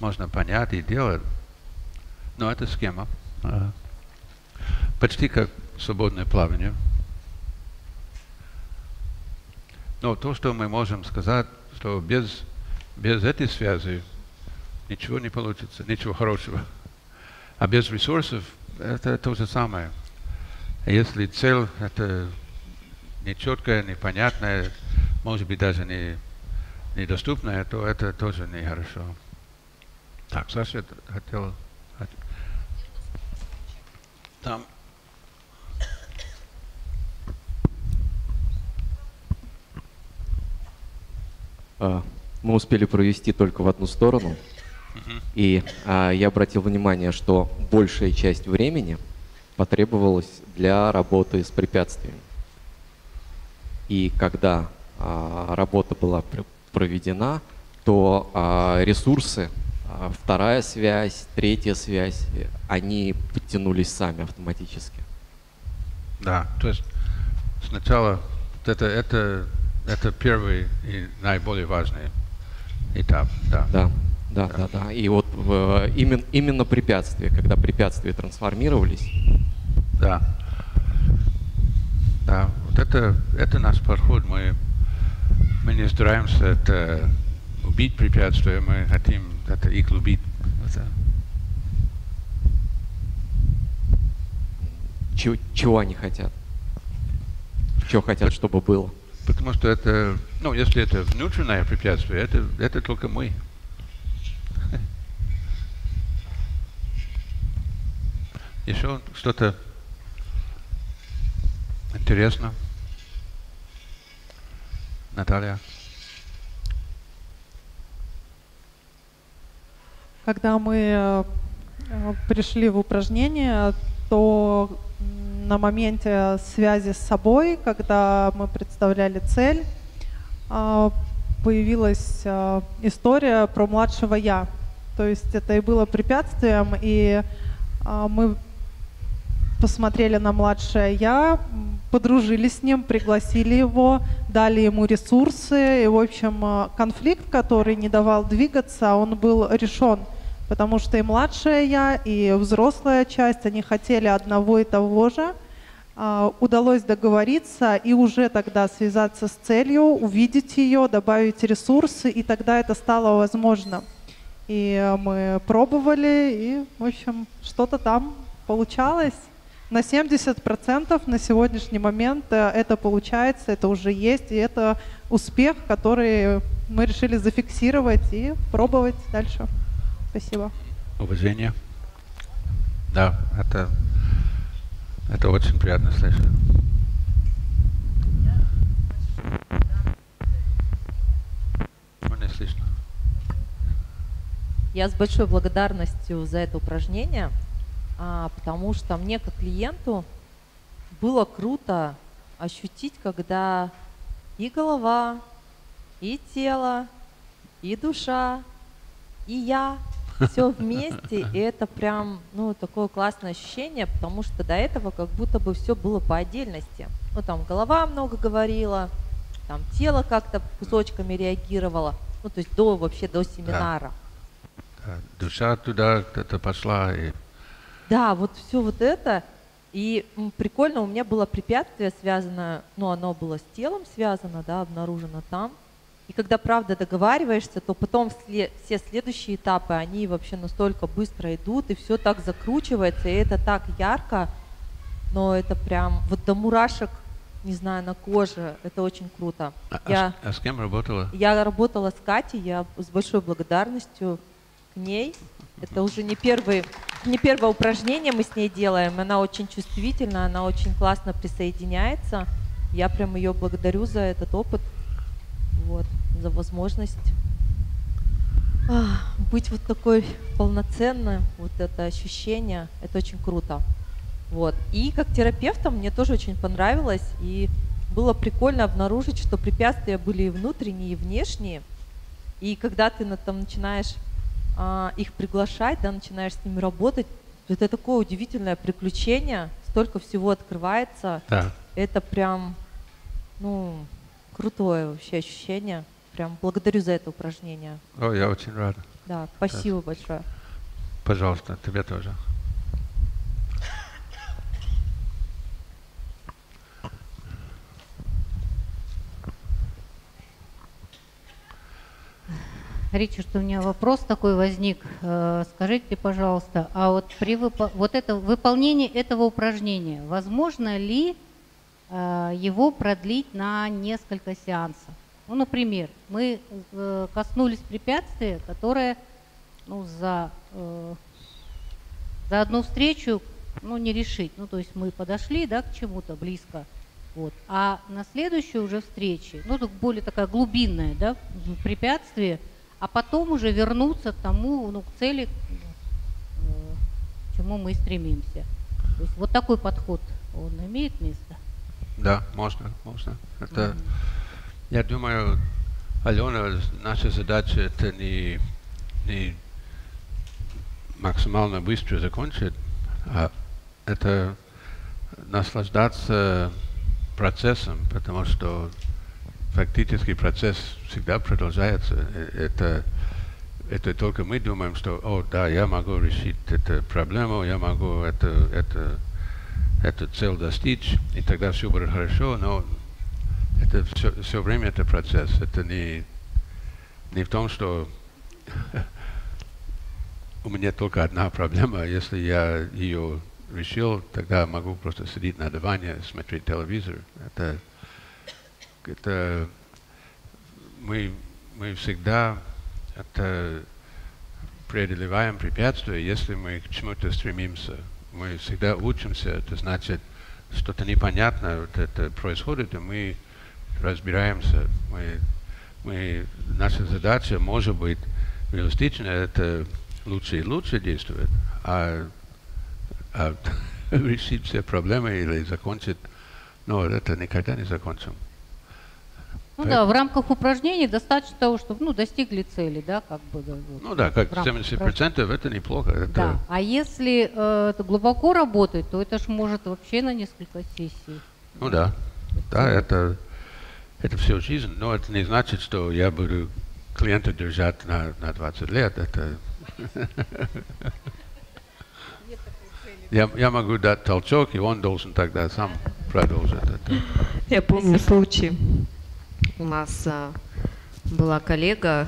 можно понять и делать. Но это схема. Почти как свободное плавание. Но то, что мы можем сказать, что без, без этой связи ничего не получится, ничего хорошего. А без ресурсов это то же самое. Если цель это нечеткая, непонятная, может быть даже не, недоступная, то это тоже нехорошо. Так, Саша хотела... Там А, мы успели провести только в одну сторону. И а, я обратил внимание, что большая часть времени потребовалась для работы с препятствиями. И когда а, работа была проведена, то а, ресурсы, вторая связь, третья связь, они подтянулись сами автоматически. Да, то есть сначала это, это, это первый и наиболее важный этап, да. Да. Да, да, да. И вот э, именно, именно препятствия, когда препятствия трансформировались. Да. Да, вот это, это наш подход. Мы, мы не стараемся это убить препятствия, мы хотим это их любить. Чего, чего они хотят? Чего хотят, чтобы было? Потому что это, ну, если это внутреннее препятствие, это, это только мы. Еще что-то интересно? Наталья? Когда мы э, пришли в упражнение, то на моменте связи с собой, когда мы представляли цель, э, появилась э, история про младшего я. То есть это и было препятствием, и мы посмотрели на младшее я, подружились с ним, пригласили его, дали ему ресурсы. И, в общем, э, конфликт, который не давал двигаться, он был решен. Потому что и младшая я, и взрослая часть, они хотели одного и того же. А, удалось договориться и уже тогда связаться с целью, увидеть ее, добавить ресурсы, и тогда это стало возможно. И мы пробовали, и, в общем, что-то там получалось на 70% на сегодняшний момент э, это получается, это уже есть, и это успех, который мы решили зафиксировать и пробовать дальше. Спасибо. Уважение. Да, это, это очень приятно слышать. Слышно. Я с большой благодарностью за это упражнение а, потому что мне как клиенту было круто ощутить, когда и голова, и тело, и душа, и я все вместе, и это прям, ну, такое классное ощущение, потому что до этого как будто бы все было по отдельности. Ну, там голова много говорила, там тело как-то кусочками реагировало, ну, то есть до вообще до семинара. Да. Душа туда кто-то пошла и да, вот все вот это. И прикольно, у меня было препятствие связано, ну, оно было с телом связано, да, обнаружено там. И когда правда договариваешься, то потом все следующие этапы, они вообще настолько быстро идут, и все так закручивается, и это так ярко, но это прям вот до мурашек, не знаю, на коже, это очень круто. А, а я, а с кем работала? Я работала с Катей, я с большой благодарностью к ней. Это уже не, первый, не первое упражнение мы с ней делаем. Она очень чувствительна, она очень классно присоединяется. Я прям ее благодарю за этот опыт, вот, за возможность быть вот такой полноценной, вот это ощущение, это очень круто. Вот. И как терапевтом мне тоже очень понравилось, и было прикольно обнаружить, что препятствия были и внутренние, и внешние. И когда ты на, там начинаешь а, их приглашать, да, начинаешь с ними работать, это такое удивительное приключение, столько всего открывается. Да. Это прям, ну, крутое вообще ощущение. Прям благодарю за это упражнение. О, я очень рад. Да, спасибо большое. Пожалуйста, тебе тоже. Ричард, у меня вопрос такой возник. Э, скажите, пожалуйста, а вот при выпо- вот это выполнении этого упражнения возможно ли его продлить на несколько сеансов? Ну, например, мы э, коснулись препятствия, которое ну, за, за одну встречу ну, не решить. Ну, то есть мы подошли да, к чему-то близко, вот. А на следующей уже встрече, ну, так более такая глубинная, да, препятствие – а потом уже вернуться к тому, ну, к цели, э, к чему мы стремимся. То есть вот такой подход, он имеет место? Да, можно, можно. Это, mm-hmm. я думаю, Алена, наша задача это не, не максимально быстро закончить, а это наслаждаться процессом, потому что фактически процесс всегда продолжается. Это, это только мы думаем, что, о, да, я могу решить эту проблему, я могу это, это, эту цель достичь, и тогда все будет хорошо, но это все, все время это процесс. Это не, не в том, что у меня только одна проблема, если я ее решил, тогда могу просто сидеть на диване, смотреть телевизор. Это это мы, мы всегда это преодолеваем препятствия, если мы к чему-то стремимся. Мы всегда учимся, это значит, что-то непонятное вот это происходит, и мы разбираемся. Мы, мы, наша задача, может быть, реалистично, это лучше и лучше действовать, а, а решить все проблемы или закончить, но это никогда не закончим. Ну так. да, в рамках упражнений достаточно того, чтобы ну, достигли цели, да, как бы. Да, вот, ну да, как 70% это неплохо. Это... Да, а если э, это глубоко работать, то это же может вообще на несколько сессий. Ну да, да, это, это всю жизнь, но это не значит, что я буду клиента держать на, на 20 лет. Это... Я, я могу дать толчок, и он должен тогда сам продолжить это. Я помню случай у нас а, была коллега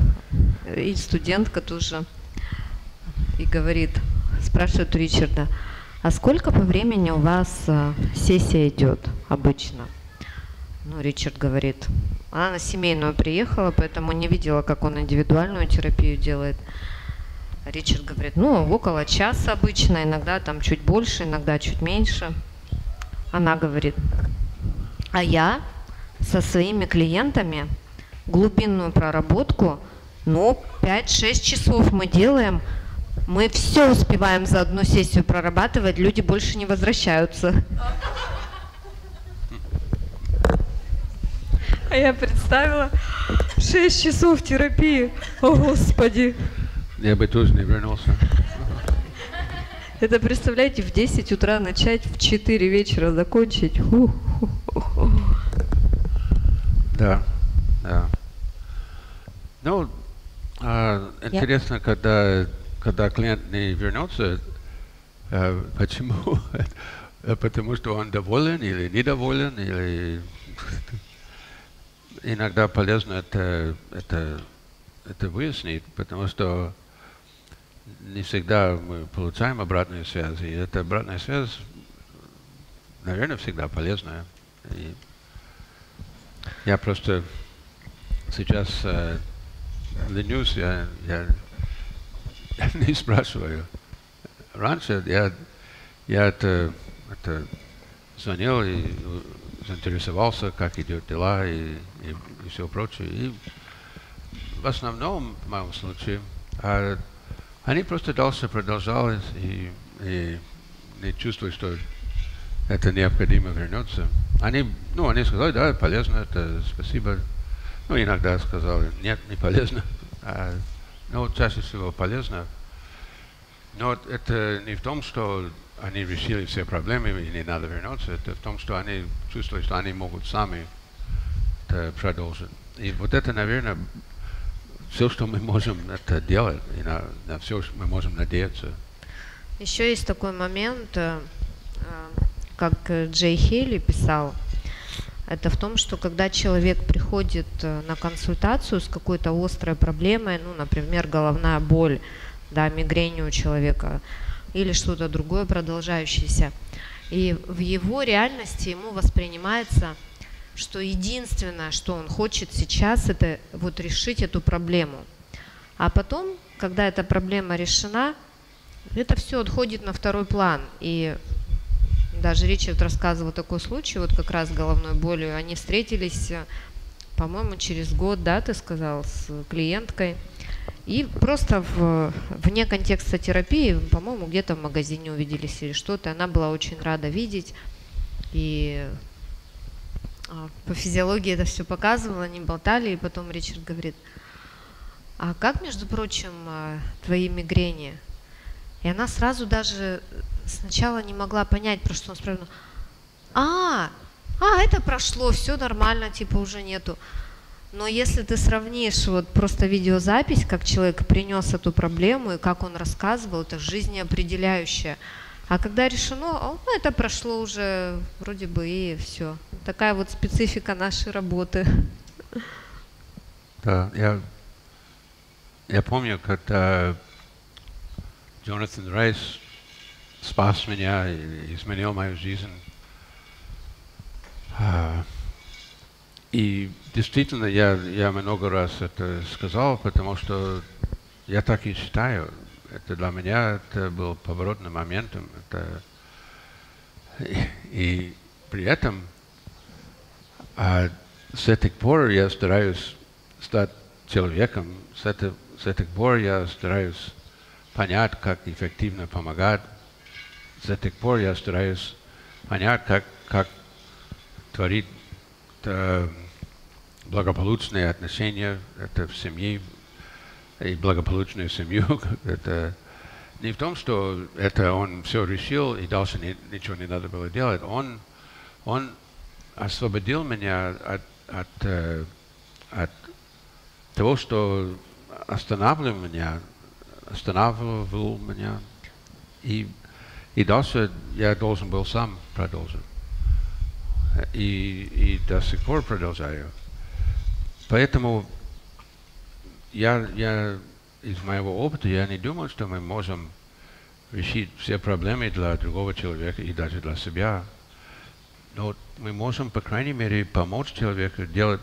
и студентка тоже, и говорит, спрашивает у Ричарда, а сколько по времени у вас а, сессия идет обычно? Ну, Ричард говорит, она на семейную приехала, поэтому не видела, как он индивидуальную терапию делает. Ричард говорит, ну, около часа обычно, иногда там чуть больше, иногда чуть меньше. Она говорит, а я со своими клиентами глубинную проработку, ну, 5-6 часов мы делаем, мы все успеваем за одну сессию прорабатывать, люди больше не возвращаются. А я представила 6 часов терапии. О, Господи. Я бы тоже не вернулся. Это, представляете, в 10 утра начать, в 4 вечера закончить. Фу, фу, фу. Да, да. Ну, а, интересно, Я... когда, когда клиент не вернется, а, почему? Потому что он доволен или недоволен, или иногда полезно это, это, это выяснить, потому что не всегда мы получаем обратную связь, и эта обратная связь, наверное, всегда полезная. И я просто сейчас э, ленюсь, я, я, не спрашиваю. Раньше я, я это, это звонил и заинтересовался, как идет дела и, и, и все прочее. И в основном, в моем случае, а, они просто дальше продолжали и, и не чувствовали, что это необходимо вернуться. Они, ну, они сказали, да, полезно, это спасибо. Ну, иногда сказали, нет, не полезно. А, ну, чаще всего полезно. Но это не в том, что они решили все проблемы и не надо вернуться, это в том, что они чувствуют, что они могут сами это продолжить. И вот это, наверное, все, что мы можем, это делать, и на, на все мы можем надеяться. Еще есть такой момент, э, как Джей Хейли писал, это в том, что когда человек приходит э, на консультацию с какой-то острой проблемой, ну, например, головная боль, да, мигрень у человека или что-то другое продолжающееся, и в его реальности ему воспринимается, что единственное, что он хочет сейчас, это вот решить эту проблему. А потом, когда эта проблема решена, это все отходит на второй план. И даже Ричард рассказывал такой случай, вот как раз головной болью. Они встретились, по-моему, через год, да, ты сказал, с клиенткой. И просто в, вне контекста терапии, по-моему, где-то в магазине увиделись или что-то. Она была очень рада видеть. И а, по физиологии это все показывала, они болтали, и потом Ричард говорит, а как, между прочим, а, твои мигрени? И она сразу даже сначала не могла понять, про что он спрашивал. А, а, это прошло, все нормально, типа уже нету. Но если ты сравнишь вот просто видеозапись, как человек принес эту проблему и как он рассказывал, это жизнеопределяющее. А когда решено, ну это прошло уже вроде бы и все. Такая вот специфика нашей работы. Да, я, я помню, когда Джонатан Райс спас меня и изменил мою жизнь. И действительно, я, я много раз это сказал, потому что я так и считаю. Это для меня это был поворотным моментом. Это, и, и при этом а, с этих пор я стараюсь стать человеком, с, это, с этих пор я стараюсь понять, как эффективно помогать с тех пор я стараюсь понять, как, как творить э, благополучные отношения это в семье и благополучную семью. это не в том, что это он все решил и дальше не, ничего не надо было делать. Он, он освободил меня от, от, э, от того, что останавливал меня, останавливал меня и и дальше я должен был сам продолжить. И, и до сих пор продолжаю. Поэтому я, я из моего опыта я не думал, что мы можем решить все проблемы для другого человека и даже для себя. Но мы можем, по крайней мере, помочь человеку делать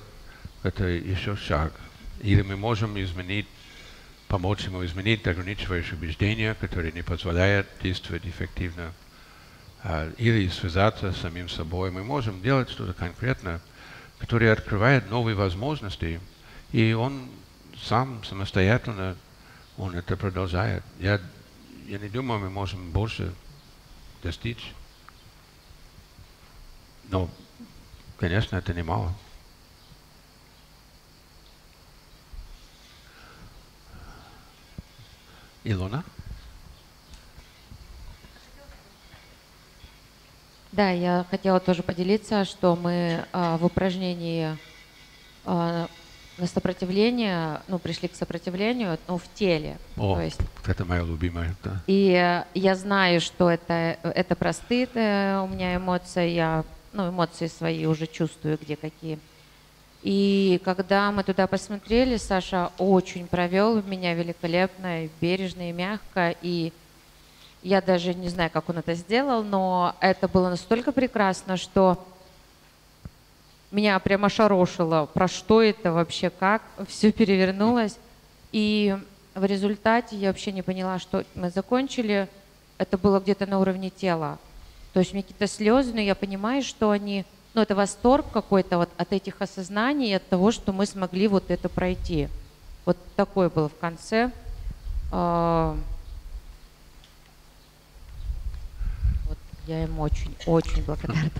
это еще шаг. Или мы можем изменить помочь ему изменить ограничивающие убеждения, которые не позволяют действовать эффективно, а, или связаться с самим собой. Мы можем делать что-то конкретное, которое открывает новые возможности, и он сам самостоятельно он это продолжает. Я, я не думаю, мы можем больше достичь. Но, конечно, это немало. Илона? Да, я хотела тоже поделиться, что мы э, в упражнении э, на сопротивление, ну, пришли к сопротивлению, ну, в теле. О, то есть, это моя любимая, да. И я знаю, что это, это простые у меня эмоции, я, ну, эмоции свои уже чувствую, где какие. И когда мы туда посмотрели, Саша очень провел меня великолепно, бережно и мягко. И я даже не знаю, как он это сделал, но это было настолько прекрасно, что меня прямо шарошило, про что это вообще, как, все перевернулось. И в результате я вообще не поняла, что мы закончили, это было где-то на уровне тела. То есть у меня какие-то слезы, но я понимаю, что они ну, это восторг какой-то вот от этих осознаний, от того, что мы смогли вот это пройти. Вот такое было в конце. А, вот я ему очень, очень благодарна.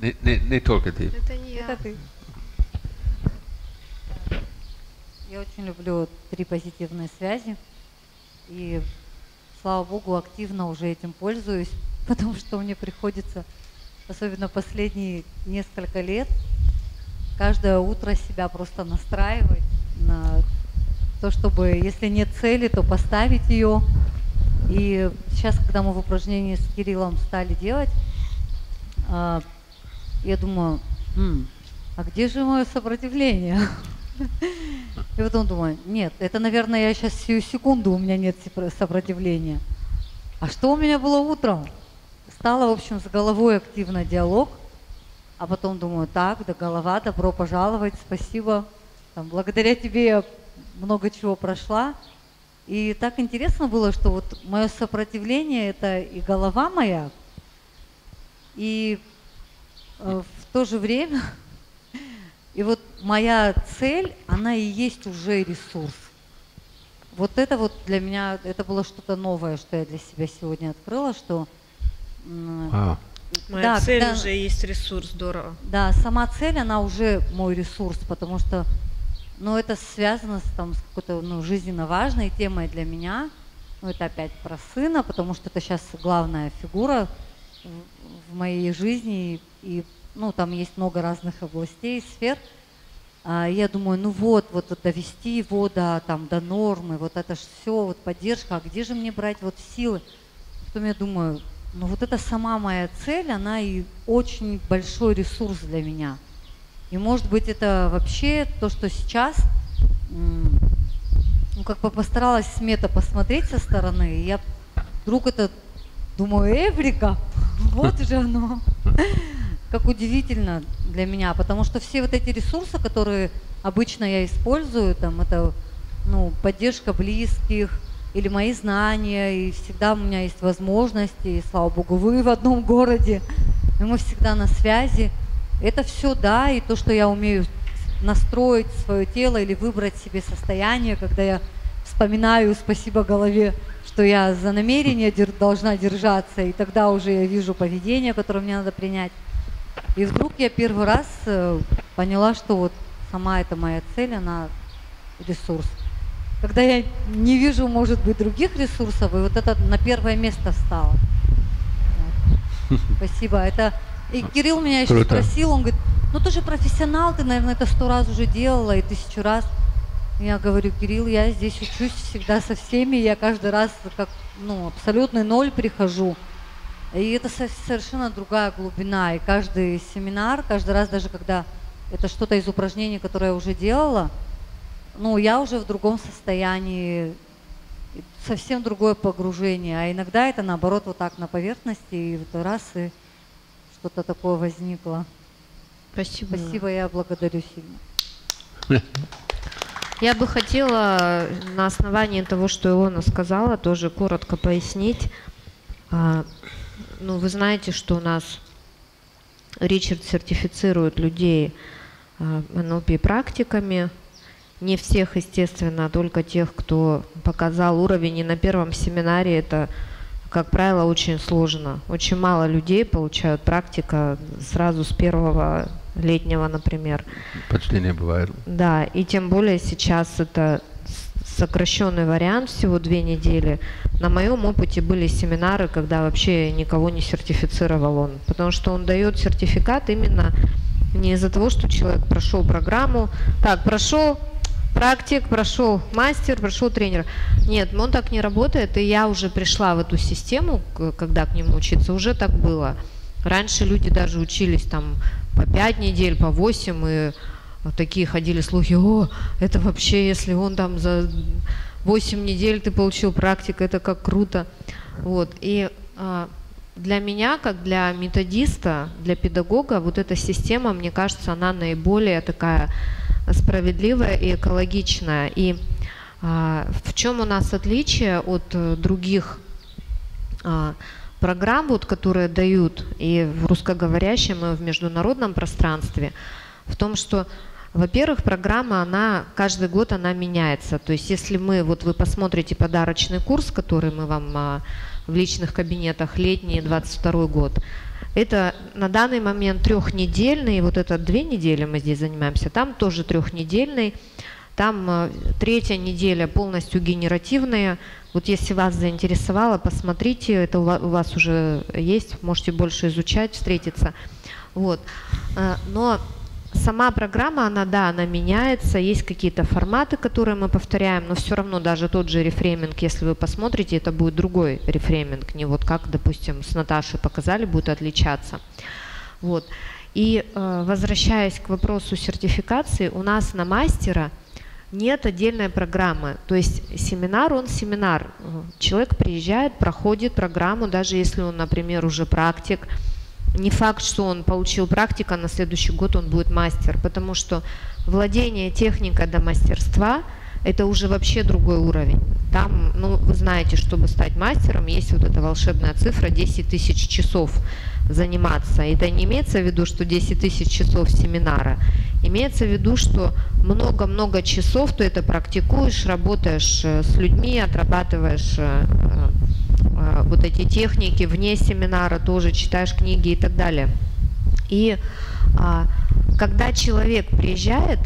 Не, не, не только ты. Это не я. Это ты. Я очень люблю три позитивные связи. И, слава богу, активно уже этим пользуюсь, потому что мне приходится особенно последние несколько лет, каждое утро себя просто настраивать на то, чтобы, если нет цели, то поставить ее. И сейчас, когда мы в упражнении с Кириллом стали делать, а, я думаю, а где же мое сопротивление? И потом думаю, нет, это, наверное, я сейчас сию секунду, у меня нет сопротивления. А что у меня было утром? Стала, в общем, с головой активно диалог, а потом думаю, так, да голова, добро пожаловать, спасибо. Там, благодаря тебе я много чего прошла. И так интересно было, что вот мое сопротивление это и голова моя, и э, в то же время, и вот моя цель, она и есть уже ресурс. Вот это вот для меня, это было что-то новое, что я для себя сегодня открыла, что... А. Моя да, цель когда, уже есть ресурс, здорово. Да, сама цель, она уже мой ресурс, потому что, ну, это связано с, там, с какой-то, ну, жизненно важной темой для меня. Ну, это опять про сына, потому что это сейчас главная фигура в, в моей жизни, и ну, там есть много разных областей, сфер. А, я думаю, ну вот, вот, вот довести его до, там, до нормы, вот это же все, вот поддержка, а где же мне брать вот силы? Потом я думаю, ну вот это сама моя цель, она и очень большой ресурс для меня. И может быть это вообще то, что сейчас, ну как бы постаралась смета посмотреть со стороны, и я вдруг это думаю, Эврика, вот же оно как удивительно для меня, потому что все вот эти ресурсы, которые обычно я использую, там это ну, поддержка близких или мои знания, и всегда у меня есть возможности, и слава богу, вы в одном городе, и мы всегда на связи. Это все, да, и то, что я умею настроить свое тело или выбрать себе состояние, когда я вспоминаю, спасибо голове, что я за намерение должна держаться, и тогда уже я вижу поведение, которое мне надо принять. И вдруг я первый раз э, поняла, что вот сама эта моя цель, она ресурс. Когда я не вижу, может быть, других ресурсов, и вот это на первое место стало. Вот. Спасибо. Это и Кирилл меня еще Круто. спросил, он говорит, ну ты же профессионал, ты, наверное, это сто раз уже делала и тысячу раз. Я говорю, Кирилл, я здесь учусь всегда со всеми, я каждый раз как ну, абсолютный ноль прихожу. И это совершенно другая глубина. И каждый семинар, каждый раз, даже когда это что-то из упражнений, которое я уже делала, ну, я уже в другом состоянии, совсем другое погружение. А иногда это, наоборот, вот так на поверхности, и вот раз, и что-то такое возникло. Спасибо. Спасибо, я благодарю сильно. Я бы хотела на основании того, что Илона сказала, тоже коротко пояснить. Ну, вы знаете, что у нас Ричард сертифицирует людей а, НЛП практиками. Не всех, естественно, а только тех, кто показал уровень. И на первом семинаре это, как правило, очень сложно. Очень мало людей получают практика сразу с первого летнего, например. Почти не бывает. Да, и тем более сейчас это сокращенный вариант, всего две недели. На моем опыте были семинары, когда вообще никого не сертифицировал он, потому что он дает сертификат именно не из-за того, что человек прошел программу, так, прошел практик, прошел мастер, прошел тренер. Нет, он так не работает, и я уже пришла в эту систему, когда к нему учиться, уже так было. Раньше люди даже учились там по пять недель, по восемь, и вот такие ходили слухи, о, это вообще, если он там за 8 недель ты получил практику, это как круто. Вот. И а, для меня, как для методиста, для педагога, вот эта система, мне кажется, она наиболее такая справедливая и экологичная. И а, в чем у нас отличие от э, других а, программ, вот, которые дают и в русскоговорящем, и в международном пространстве, в том, что во-первых, программа, она каждый год она меняется. То есть если мы, вот вы посмотрите подарочный курс, который мы вам а, в личных кабинетах, летний 22 год, это на данный момент трехнедельный, вот это две недели мы здесь занимаемся, там тоже трехнедельный. Там э, третья неделя полностью генеративная. Вот если вас заинтересовало, посмотрите, это у вас уже есть, можете больше изучать, встретиться. Вот. Э, но сама программа, она, да, она меняется, есть какие-то форматы, которые мы повторяем, но все равно даже тот же рефрейминг, если вы посмотрите, это будет другой рефрейминг, не вот как, допустим, с Наташей показали, будет отличаться. Вот. И э, возвращаясь к вопросу сертификации, у нас на мастера нет отдельной программы. То есть семинар, он семинар. Человек приезжает, проходит программу, даже если он, например, уже практик, не факт, что он получил практика, на следующий год он будет мастер, потому что владение техникой до мастерства – это уже вообще другой уровень. Там, ну, вы знаете, чтобы стать мастером, есть вот эта волшебная цифра 10 тысяч часов заниматься. Это не имеется в виду, что 10 тысяч часов семинара. Имеется в виду, что много-много часов ты это практикуешь, работаешь э, с людьми, отрабатываешь э, Э, вот эти техники вне семинара тоже читаешь книги и так далее. И а, когда человек приезжает,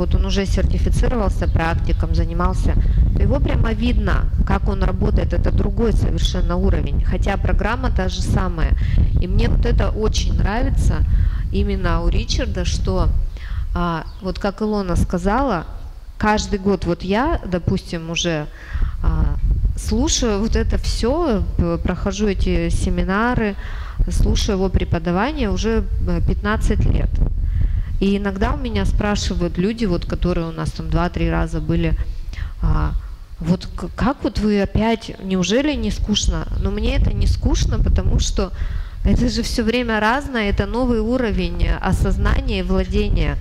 вот он уже сертифицировался практиком, занимался, то его прямо видно, как он работает, это другой совершенно уровень, хотя программа та же самая. И мне вот это очень нравится именно у Ричарда, что а, вот как Илона сказала, каждый год вот я, допустим, уже а, слушаю вот это все, прохожу эти семинары, слушаю его преподавание уже 15 э, лет. И иногда у меня спрашивают люди, вот, которые у нас там 2-3 раза были, а, вот как вот вы опять, неужели не скучно? Но мне это не скучно, потому что это же все время разное, это новый уровень осознания и владения.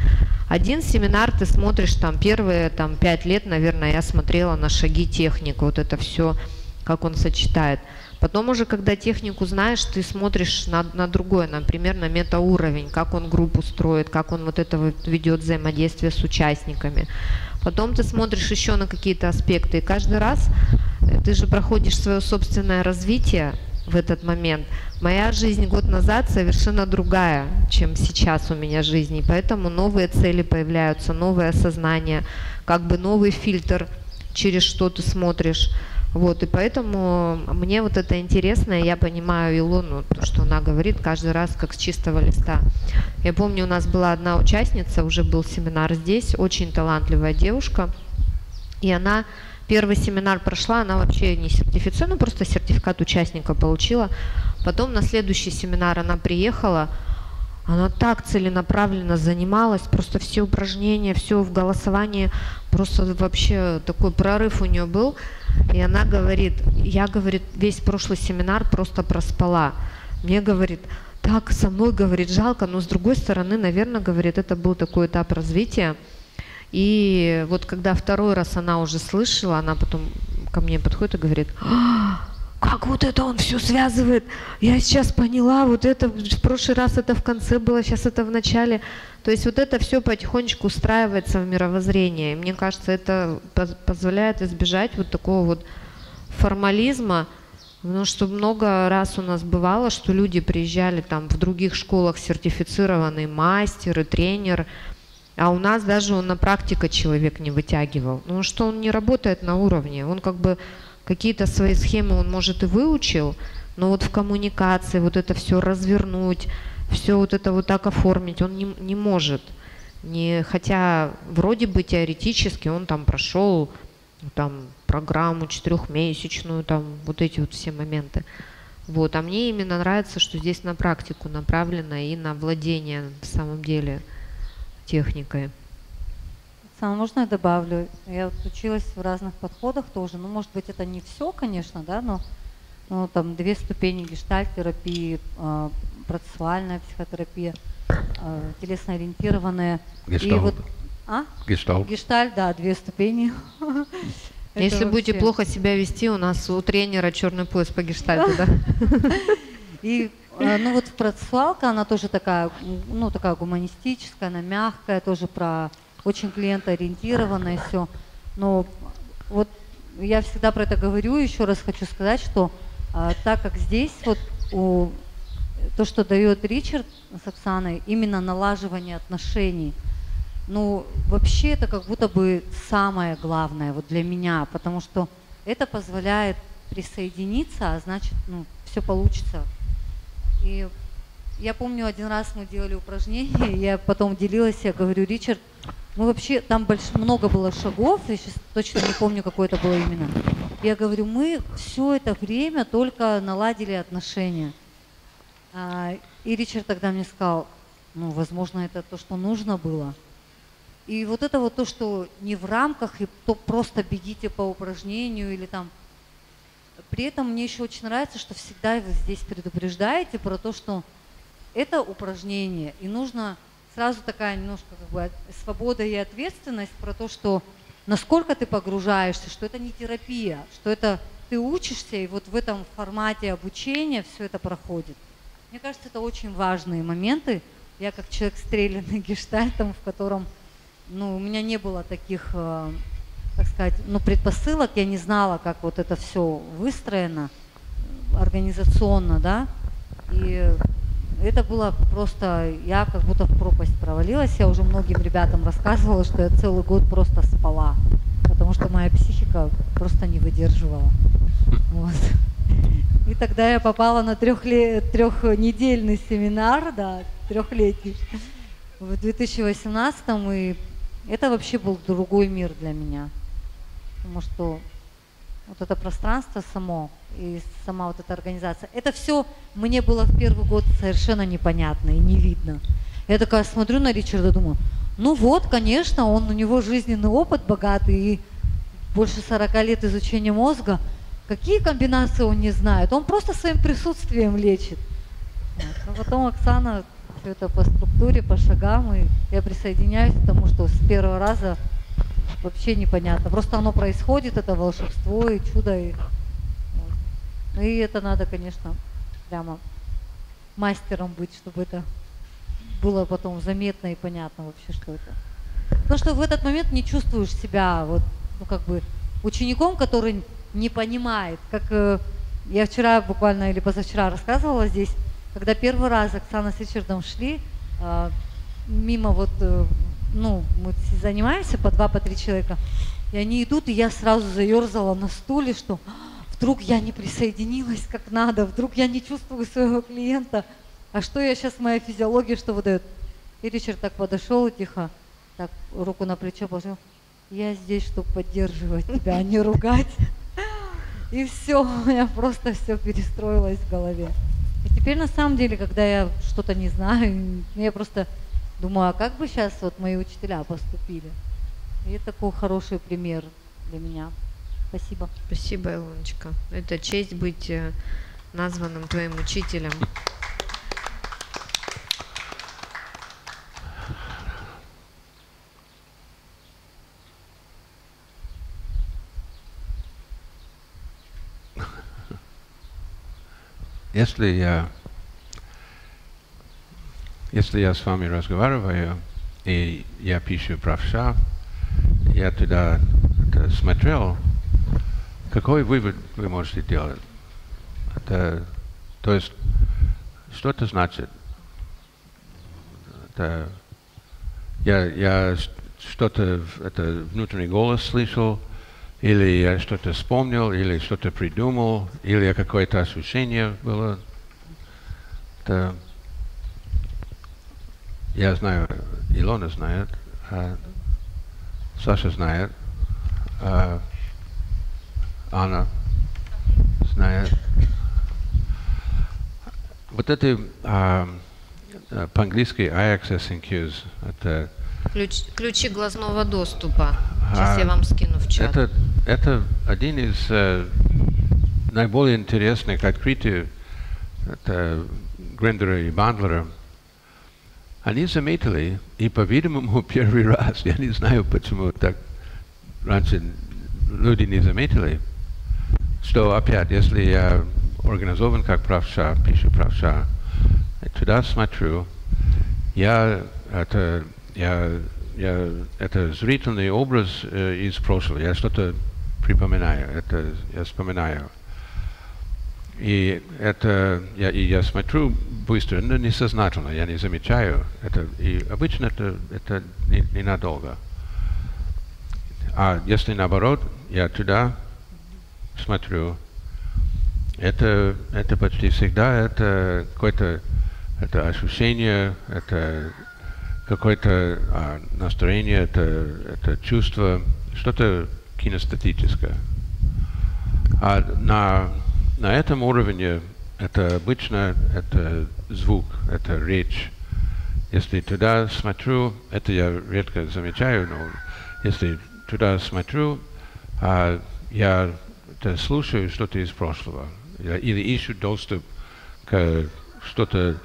Один семинар ты смотришь там первые там пять лет, наверное, я смотрела на шаги технику, вот это все, как он сочетает. Потом уже, когда технику знаешь, ты смотришь на, на другое, например, на метауровень, как он группу строит, как он вот это вот ведет взаимодействие с участниками. Потом ты смотришь еще на какие-то аспекты, и каждый раз э, ты же проходишь свое собственное развитие, в этот момент. Моя жизнь год назад совершенно другая, чем сейчас у меня жизнь. И поэтому новые цели появляются, новое осознание, как бы новый фильтр, через что ты смотришь. Вот, и поэтому мне вот это интересно, я понимаю Илону, то, что она говорит каждый раз, как с чистого листа. Я помню, у нас была одна участница, уже был семинар здесь, очень талантливая девушка, и она Первый семинар прошла, она вообще не сертифицирована, просто сертификат участника получила. Потом на следующий семинар она приехала, она так целенаправленно занималась, просто все упражнения, все в голосовании, просто вообще такой прорыв у нее был. И она говорит, я, говорит, весь прошлый семинар просто проспала. Мне, говорит, так со мной, говорит, жалко, но с другой стороны, наверное, говорит, это был такой этап развития. И вот когда второй раз она уже слышала, она потом ко мне подходит и говорит, «А, как вот это он все связывает, я сейчас поняла, вот это в прошлый раз это в конце было, сейчас это в начале. То есть вот это все потихонечку устраивается в мировоззрение. И мне кажется, это позволяет избежать вот такого вот формализма, Потому что много раз у нас бывало, что люди приезжали там в других школах сертифицированный мастер и тренер, а у нас даже он на практика человек не вытягивал. Ну что он не работает на уровне. Он как бы какие-то свои схемы он может и выучил, но вот в коммуникации вот это все развернуть, все вот это вот так оформить он не, не может. Не, хотя вроде бы теоретически он там прошел там программу четырехмесячную, там вот эти вот все моменты. Вот. А мне именно нравится, что здесь на практику направлено и на владение в самом деле техникой. Оксана, можно я добавлю? Я вот училась в разных подходах тоже. Ну, может быть, это не все, конечно, да, но ну, там две ступени гештальт-терапии, э, процессуальная психотерапия, э, телесно-ориентированная. Гештальт. И вот, а? Гештальт. Гештальт, да, две ступени. Если будете плохо себя вести, у нас у тренера черный пояс по гештальту, да? И Э, ну вот в процессуалка, она тоже такая, ну такая гуманистическая, она мягкая, тоже про очень клиентоориентированная все. Но вот я всегда про это говорю, еще раз хочу сказать, что а, так как здесь вот у, то, что дает Ричард с Оксаной, именно налаживание отношений. ну, вообще это как будто бы самое главное вот для меня, потому что это позволяет присоединиться, а значит, ну, все получится. И я помню, один раз мы делали упражнение, я потом делилась, я говорю, Ричард, мы вообще, там больш, много было шагов, я сейчас точно не помню, какое это было именно. Я говорю, мы все это время только наладили отношения. А, и Ричард тогда мне сказал, ну, возможно, это то, что нужно было. И вот это вот то, что не в рамках, и то просто бегите по упражнению или там. При этом мне еще очень нравится, что всегда вы здесь предупреждаете про то, что это упражнение, и нужно сразу такая немножко как бы свобода и ответственность про то, что насколько ты погружаешься, что это не терапия, что это ты учишься, и вот в этом формате обучения все это проходит. Мне кажется, это очень важные моменты. Я как человек стрелянный гештальтом, в котором ну, у меня не было таких, э, так сказать, ну, предпосылок, я не знала, как вот это все выстроено организационно, да, и это было просто, я как будто в пропасть провалилась, я уже многим ребятам рассказывала, что я целый год просто спала, потому что моя психика просто не выдерживала. Вот. И тогда я попала на трехле... трехнедельный семинар, да, трехлетний, в 2018 и это вообще был другой мир для меня. Потому что вот это пространство само и сама вот эта организация, это все мне было в первый год совершенно непонятно и не видно. Я такая смотрю на Ричарда, думаю, ну вот, конечно, он, у него жизненный опыт богатый и больше 40 лет изучения мозга. Какие комбинации он не знает? Он просто своим присутствием лечит. Вот. Потом Оксана все это по структуре, по шагам, и я присоединяюсь к тому, что с первого раза вообще непонятно. Просто оно происходит, это волшебство и чудо. И. и это надо, конечно, прямо мастером быть, чтобы это было потом заметно и понятно вообще, что это. Потому что в этот момент не чувствуешь себя вот, ну, как бы учеником, который не понимает. Как э, я вчера буквально или позавчера рассказывала здесь, когда первый раз Оксана с Ричардом шли, э, мимо вот, э, ну, мы занимаемся по два, по три человека, и они идут, и я сразу заерзала на стуле, что вдруг я не присоединилась как надо, вдруг я не чувствую своего клиента, а что я сейчас, моя физиология, что выдает? И Ричард так подошел тихо, так руку на плечо положил, я здесь, чтобы поддерживать тебя, а не ругать. И все, у меня просто все перестроилось в голове. И теперь на самом деле, когда я что-то не знаю, я просто думаю, а как бы сейчас вот мои учителя поступили? И это такой хороший пример для меня. Спасибо. Спасибо, Илоночка. Это честь быть э, названным твоим учителем. Если я, если я с вами разговариваю, и я пишу правша, я туда смотрел, какой вывод вы можете делать? Это, то есть, что это значит? Это, я, я что-то, это внутренний голос слышал, или я что-то вспомнил, или что-то придумал, или какое-то ощущение было. Это я знаю, Илона знает, а Саша знает, а Анна знает. Вот это а, по-английски IXS and Qs. Это Ключ, ключи глазного доступа. Сейчас а, я вам скину в чат. Это, это один из э, наиболее интересных открытий это Грендера и Бандлера. Они заметили, и, по-видимому, первый раз, я не знаю, почему так раньше люди не заметили, что опять, если я организован как правша, пишу правша, туда смотрю, я это я, я, это зрительный образ э, из прошлого. Я что-то припоминаю, это я вспоминаю. И это, я, и я смотрю быстро, но несознательно, я не замечаю это. И обычно это, это не- ненадолго. А если наоборот, я туда смотрю, это, это почти всегда это какое-то это ощущение, это какое-то а, настроение, это, это чувство, что-то кинестетическое. А на, на этом уровне это обычно это звук, это речь. Если туда смотрю, это я редко замечаю, но если туда смотрю, а, я слушаю что-то из прошлого или ищу доступ к что-то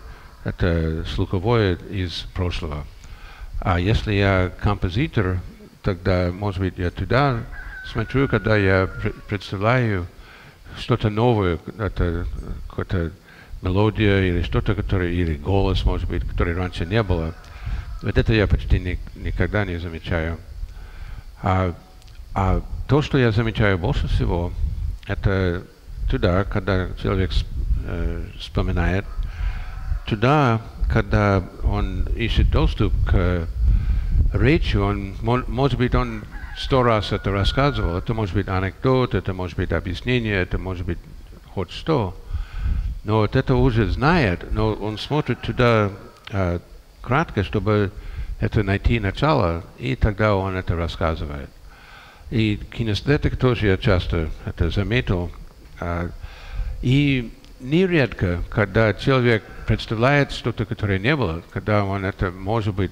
это слуховое из прошлого. А если я композитор, тогда, может быть, я туда смотрю, когда я пр- представляю что-то новое, это какая-то мелодия или что-то, которое, или голос, может быть, который раньше не было. Вот это я почти ни- никогда не замечаю. А, а то, что я замечаю больше всего, это туда, когда человек вспоминает, туда, когда он ищет доступ к речи, он, мо- может быть, он сто раз это рассказывал, это может быть анекдот, это может быть объяснение, это может быть хоть что, но вот это уже знает, но он смотрит туда э, кратко, чтобы это найти начало, и тогда он это рассказывает. И кинестетик тоже я часто это заметил. А, и нередко, когда человек представляет что-то, которое не было, когда он это, может быть,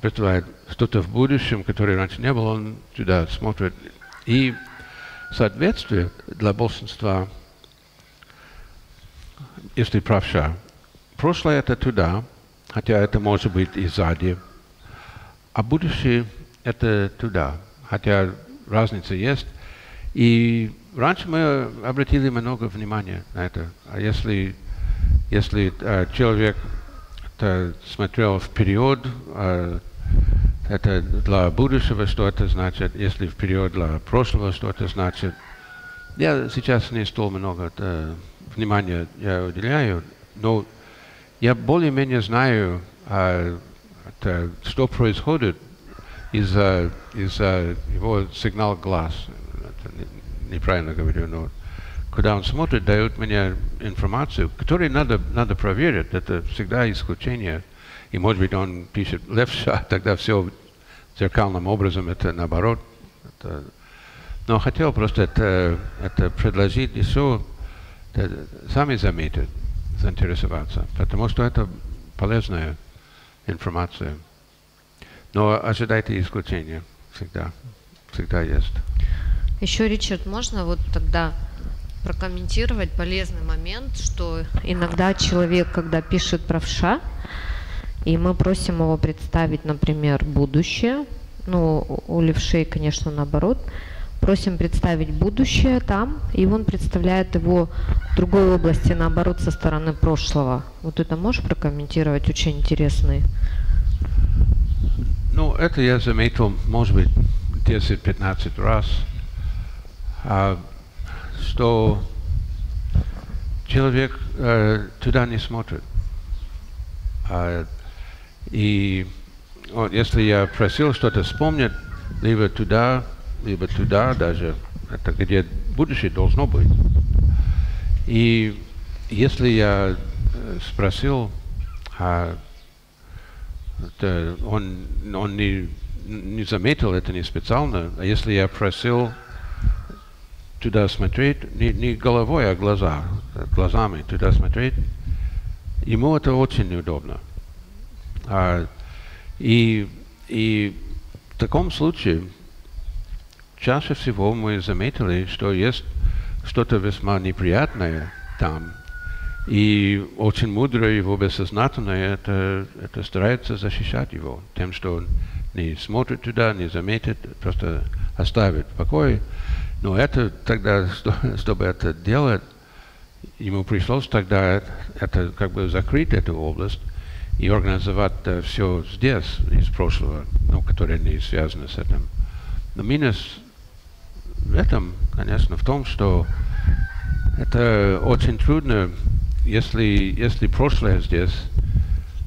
представляет что-то в будущем, которое раньше не было, он туда смотрит. И соответствие для большинства, если правша, прошлое это туда, хотя это может быть и сзади, а будущее это туда, хотя разница есть. И раньше мы обратили много внимания на это. А если, если э, человек это смотрел вперед, э, это для будущего, что это значит, если вперед для прошлого, что это значит. Я сейчас не столь много э, внимания я уделяю, но я более-менее знаю, а, это, что происходит из-за из-за его сигнал глаз. Это не- неправильно говорю, но когда он смотрит, дает мне информацию, которую надо, надо проверить. Это всегда исключение. И, может быть, он пишет левша, тогда все зеркальным образом, это наоборот. Это- но хотел просто это, это предложить еще, это сами заметить, заинтересоваться, потому что это полезная информация. Но ожидайте исключения всегда. Всегда есть. Еще, Ричард, можно вот тогда прокомментировать полезный момент, что иногда человек, когда пишет правша, и мы просим его представить, например, будущее, ну, у левшей, конечно, наоборот, просим представить будущее там, и он представляет его в другой области, наоборот, со стороны прошлого. Вот это можешь прокомментировать? Очень интересный. Ну, это я заметил, может быть, 10-15 раз, а, что человек э, туда не смотрит. А, и вот, если я просил что-то вспомнить, либо туда, либо туда даже, это где будущее должно быть. И если я э, спросил, а это он, он не, не заметил это не специально. А если я просил туда смотреть, не, не головой, а глаза, глазами туда смотреть, ему это очень неудобно. А, и, и в таком случае чаще всего мы заметили, что есть что-то весьма неприятное там, и очень мудро его бессознательное это, это старается защищать его тем, что он не смотрит туда, не заметит, просто оставит в покое. Но это тогда, что- чтобы это делать, ему пришлось тогда это как бы закрыть эту область и организовать все здесь, из прошлого, ну, которое не связано с этим. Но минус в этом, конечно, в том, что это очень трудно, если, если прошлое здесь,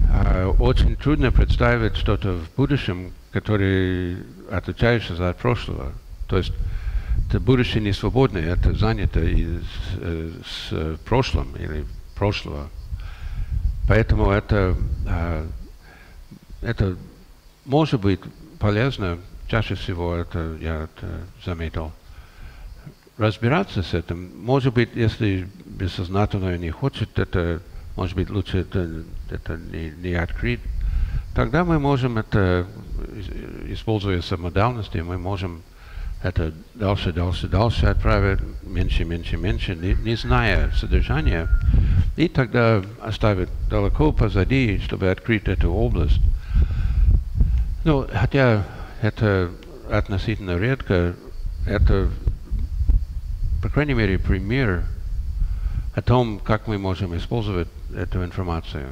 а, очень трудно представить что-то в будущем, которое отличается от прошлого. То есть это будущее не свободное, это занято э, с прошлым или прошлого. Поэтому это, а, это может быть полезно, чаще всего это я это заметил, разбираться с этим. Может быть, если бессознательно не хочет, это, может быть, лучше это, это не, не открыть. Тогда мы можем это, используя самодальности, мы можем это дальше, дальше, дальше отправить, меньше, меньше, меньше, не, не зная содержания, и тогда оставить далеко позади, чтобы открыть эту область. Ну, хотя это относительно редко, это, по крайней мере, пример о том, как мы можем использовать эту информацию.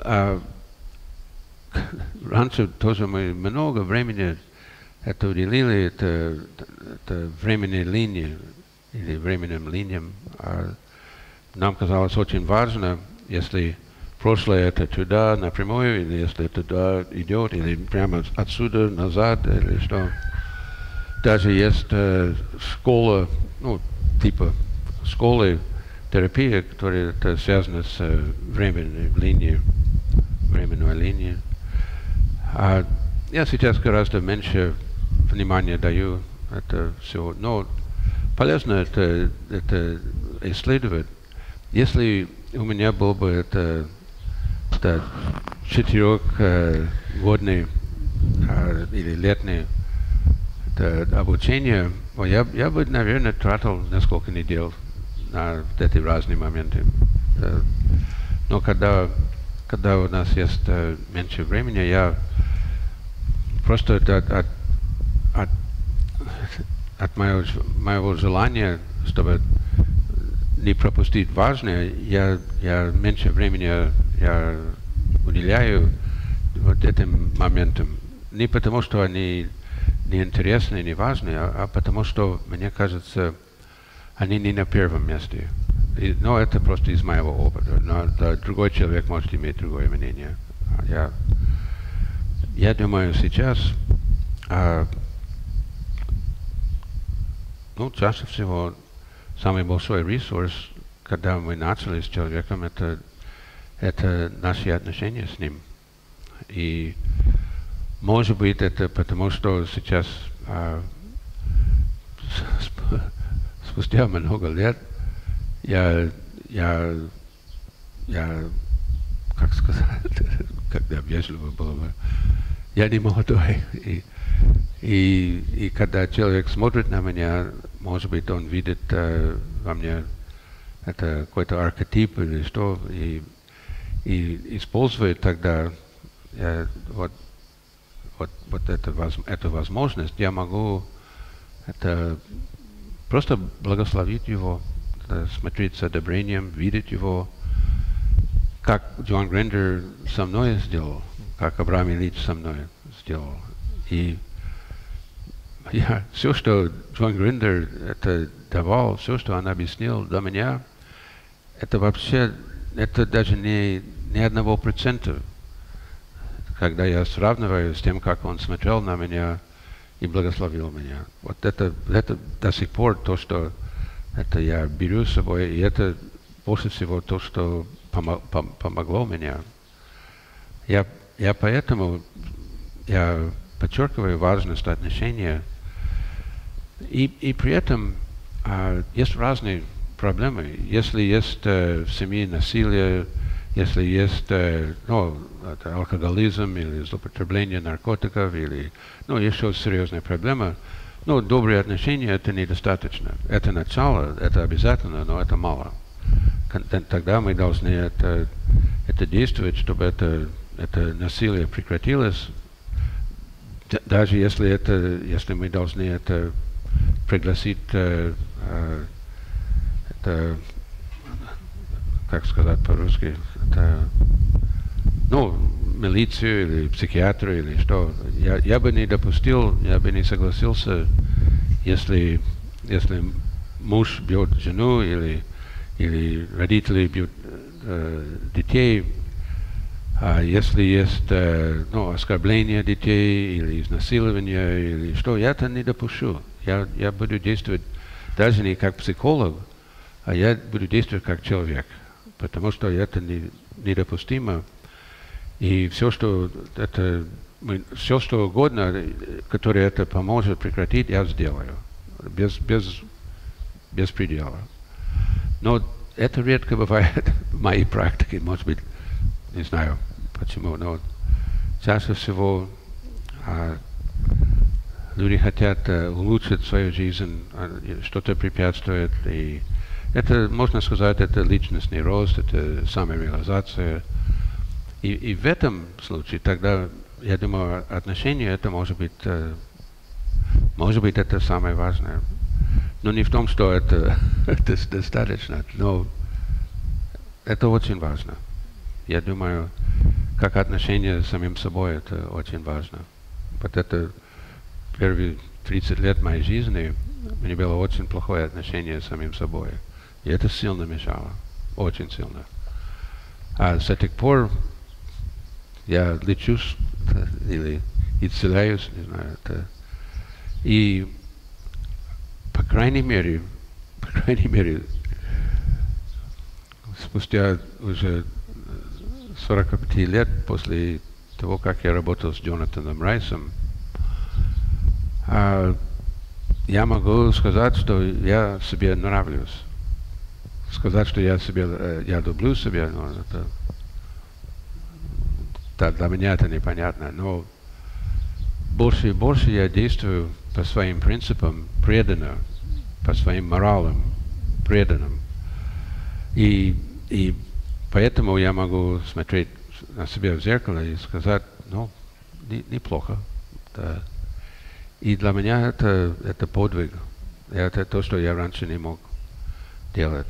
А, раньше тоже мы много времени это уделили, это, это временные линии или временным линиям. А нам казалось очень важно, если прошлое это туда напрямую, или если туда идет, или прямо отсюда назад, или что. Даже есть э, школа, ну, типа школы терапии, которая это связана с э, временной линией, временной линией. А я сейчас гораздо меньше внимания даю это все, но полезно это, это исследовать. Если у меня был бы это это четырехгодный а, или летний это обучение, я, я бы, наверное, тратил несколько недель на эти разные моменты. Но когда, когда у нас есть меньше времени, я просто от, от, от, от моего, моего желания, чтобы не пропустить важное, я, я меньше времени я уделяю вот этим моментам. Не потому, что они неинтересны, не важны, а, а потому, что, мне кажется, они не на первом месте. И, но это просто из моего опыта. Но да, другой человек может иметь другое мнение. Я, я думаю, сейчас а, ну, чаще всего самый большой ресурс, когда мы начали с человеком, это это наши отношения с ним. И может быть это потому, что сейчас а, спустя много лет я, я, я, как сказать, когда и, и когда человек смотрит на меня, может быть, он видит э, во мне это какой-то архетип или что, и и использует тогда э, вот, вот, вот это, эту возможность, я могу это просто благословить его, смотреть с одобрением, видеть его, как Джон Грендер со мной сделал, как Абрам Ильич со мной сделал. И я, все, что Джон Гриндер это давал, все, что он объяснил для меня, это вообще, это даже не, ни одного процента, когда я сравниваю с тем, как он смотрел на меня и благословил меня. Вот это, это до сих пор то, что это я беру с собой, и это больше всего то, что помо пом помогло мне. Я, я поэтому я подчеркиваю важность отношения, и, и при этом а, есть разные проблемы. Если есть э, в семье насилие, если есть э, ну, алкоголизм или злоупотребление наркотиков или ну, еще серьезная проблема, ну, добрые отношения это недостаточно. Это начало, это обязательно, но это мало. Тогда мы должны это, это действовать, чтобы это, это насилие прекратилось, даже если, это, если мы должны это пригласить э, э, это, как сказать по-русски, это, ну, милицию или психиатру или что. Я, я бы не допустил, я бы не согласился, если, если муж бьет жену или, или родители бьют э, детей, а если есть э, ну, оскорбление детей или изнасилование или что, я это не допущу. Я, я буду действовать даже не как психолог, а я буду действовать как человек, потому что это не, недопустимо. И все, что это, все, что угодно, которое это поможет прекратить, я сделаю. Без, без, без предела. Но это редко бывает в моей практике, может быть, не знаю почему, но чаще всего а, люди хотят а, улучшить свою жизнь, а, что-то препятствует, и это, можно сказать, это личностный рост, это самореализация. И, и в этом случае тогда, я думаю, отношения это может быть, э, может быть, это самое важное. Но не в том, что это, это достаточно, но это очень важно. Я думаю, как отношение с самим собой, это очень важно. Вот это первые 30 лет моей жизни, у меня было очень плохое отношение с самим собой. И это сильно мешало, очень сильно. А с тех пор я лечусь или исцеляюсь, не знаю. Это. И по крайней мере, по крайней мере, спустя уже 45 лет после того, как я работал с Джонатаном Райсом, а, я могу сказать, что я себе нравлюсь сказать, что я себе, э, я люблю себя, ну, это, да, для меня это непонятно, но больше и больше я действую по своим принципам преданно, по своим моралам преданным. И, и поэтому я могу смотреть на себя в зеркало и сказать, ну, не, неплохо. Да. И для меня это, это подвиг. Это то, что я раньше не мог делать.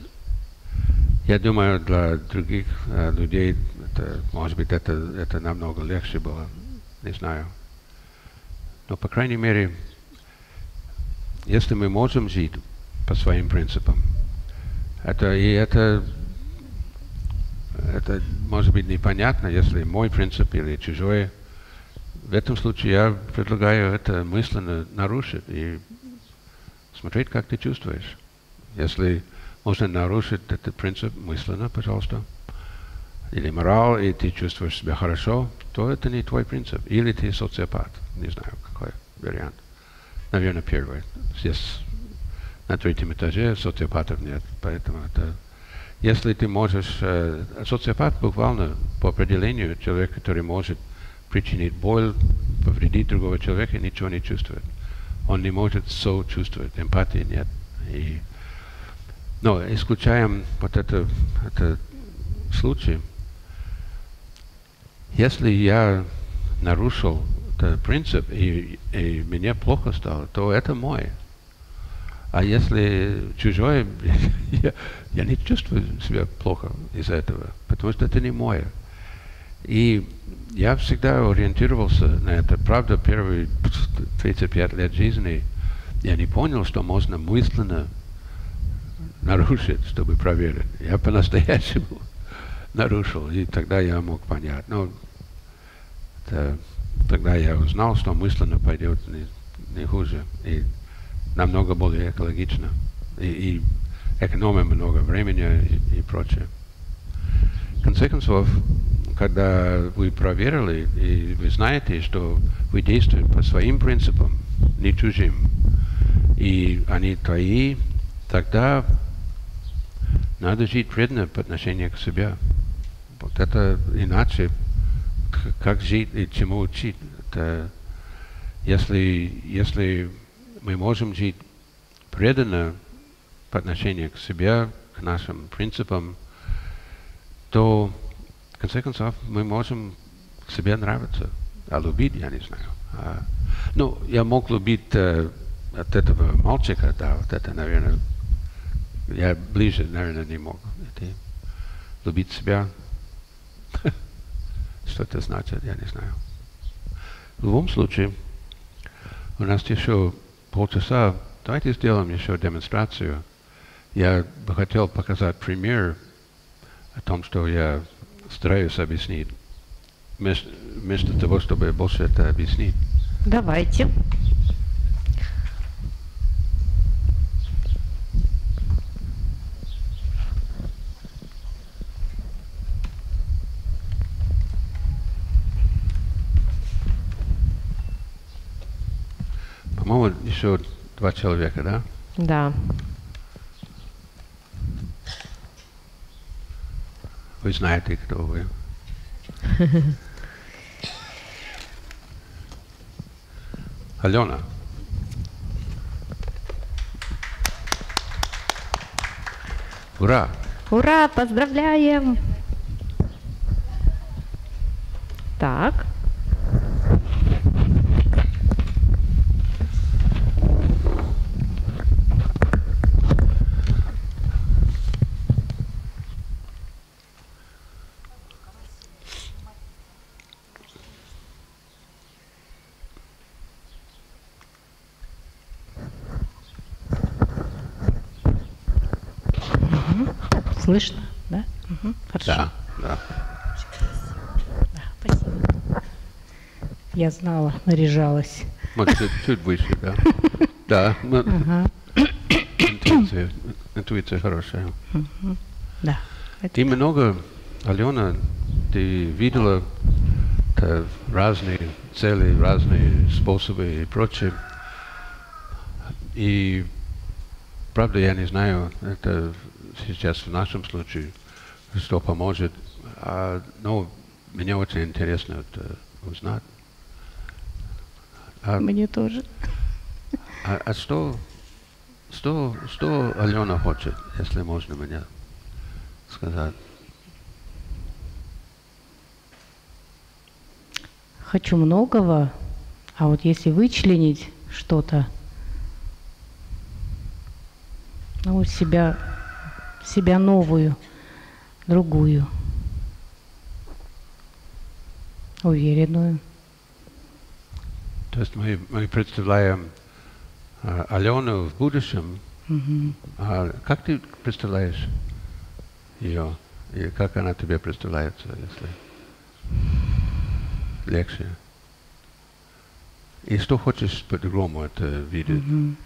Я думаю, для других э, людей, это, может быть, это, это намного легче было. Не знаю. Но, по крайней мере, если мы можем жить по своим принципам, это, и это, это может быть непонятно, если мой принцип или чужой. В этом случае я предлагаю это мысленно нарушить и смотреть, как ты чувствуешь. Если можно нарушить этот принцип мысленно, пожалуйста. Или морал, и ты чувствуешь себя хорошо, то это не твой принцип. Или ты социопат. Не знаю, какой вариант. Наверное, первый. Здесь на третьем этаже социопатов нет, поэтому это... Если ты можешь... Социопат буквально по определению человек, который может причинить боль, повредить другого человека, ничего не чувствует. Он не может сочувствовать, эмпатии нет. И но исключаем вот это, это случай. Если я нарушил этот принцип и, и мне плохо стало, то это мой. А если чужое, я, я не чувствую себя плохо из-за этого, потому что это не мое. И я всегда ориентировался на это. Правда, первые 35 лет жизни я не понял, что можно мысленно нарушить, чтобы проверить. Я по-настоящему нарушил, и тогда я мог понять. Но это, тогда я узнал, что мысленно пойдет не, не хуже и намного более экологично. И, и экономим много времени и, и прочее. В конце концов, когда вы проверили, и вы знаете, что вы действуете по своим принципам, не чужим, и они твои, тогда надо жить преданно по отношению к себе. Вот это иначе, как жить и чему учить. Если, если мы можем жить преданно по отношению к себе, к нашим принципам, то, в конце концов, мы можем себе нравиться. А любить, я не знаю. А, ну, я мог любить э, от этого мальчика, да, вот это, наверное, я ближе, наверное, не мог. Это любить себя. Что это значит, я не знаю. В любом случае, у нас еще полчаса. Давайте сделаем еще демонстрацию. я бы хотел показать пример о том, что я стараюсь объяснить, вместо, того, чтобы больше это объяснить. Давайте. По-моему, еще два человека, да? Да. Вы знаете, кто вы. Алена. Ура! Ура, поздравляем! Так. Слышно, да? Мгм, Хорошо. Да, да. Да, спасибо. Я знала, наряжалась. Может, чуть, чуть выше, да? Да, Ага, интуиция, интуиция хорошая. да. И много, Алена, ты видела э, разные цели, разные способы и прочее. И правда, я не знаю, это сейчас в нашем случае, что поможет. А, но мне очень интересно это узнать. А, Мне тоже. а, а что, что, что Алена хочет, если можно мне сказать? Хочу многого, а вот если вычленить что-то, ну, себя, себя новую, другую, уверенную. То есть мы, мы представляем а, Алену в будущем. Мгм. А как ты представляешь ее? И как она тебе представляется, если легче? И что хочешь по-другому это видеть? Мгм.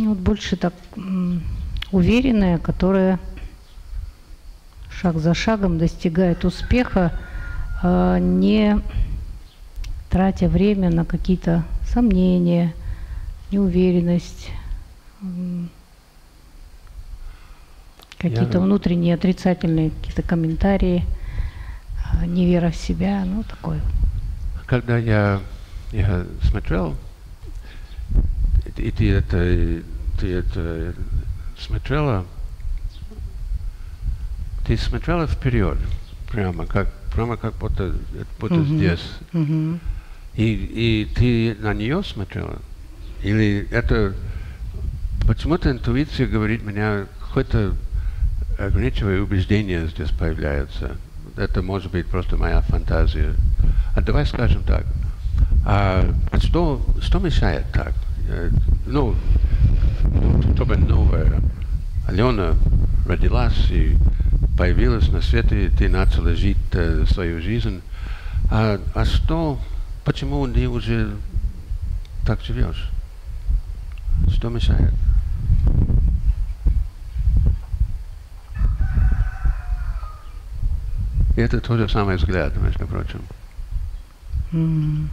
Ну, вот больше так уверенная, которая шаг за шагом достигает успеха, а, не тратя время на какие-то сомнения, неуверенность, какие-то Я- внутренние отрицательные какие-то комментарии, а, невера в себя, ну такое. Когда я, я смотрел, и ты это, ты это смотрела, ты смотрела вперед, прямо как, прямо как будто, будто Мгм. здесь. Мгм. И, и ты на нее смотрела? Или это... Почему-то интуиция говорит меня, какое-то ограничивое убеждение здесь появляется. Это может быть просто моя фантазия. А давай скажем так. А что, что мешает так? Э, Ну, чтобы новая Алена родилась и появилась на свет, и ты начала жить э, свою жизнь. А, а что, почему ты уже так живешь? Что мешает? Это тот же самый взгляд, между прочим. М.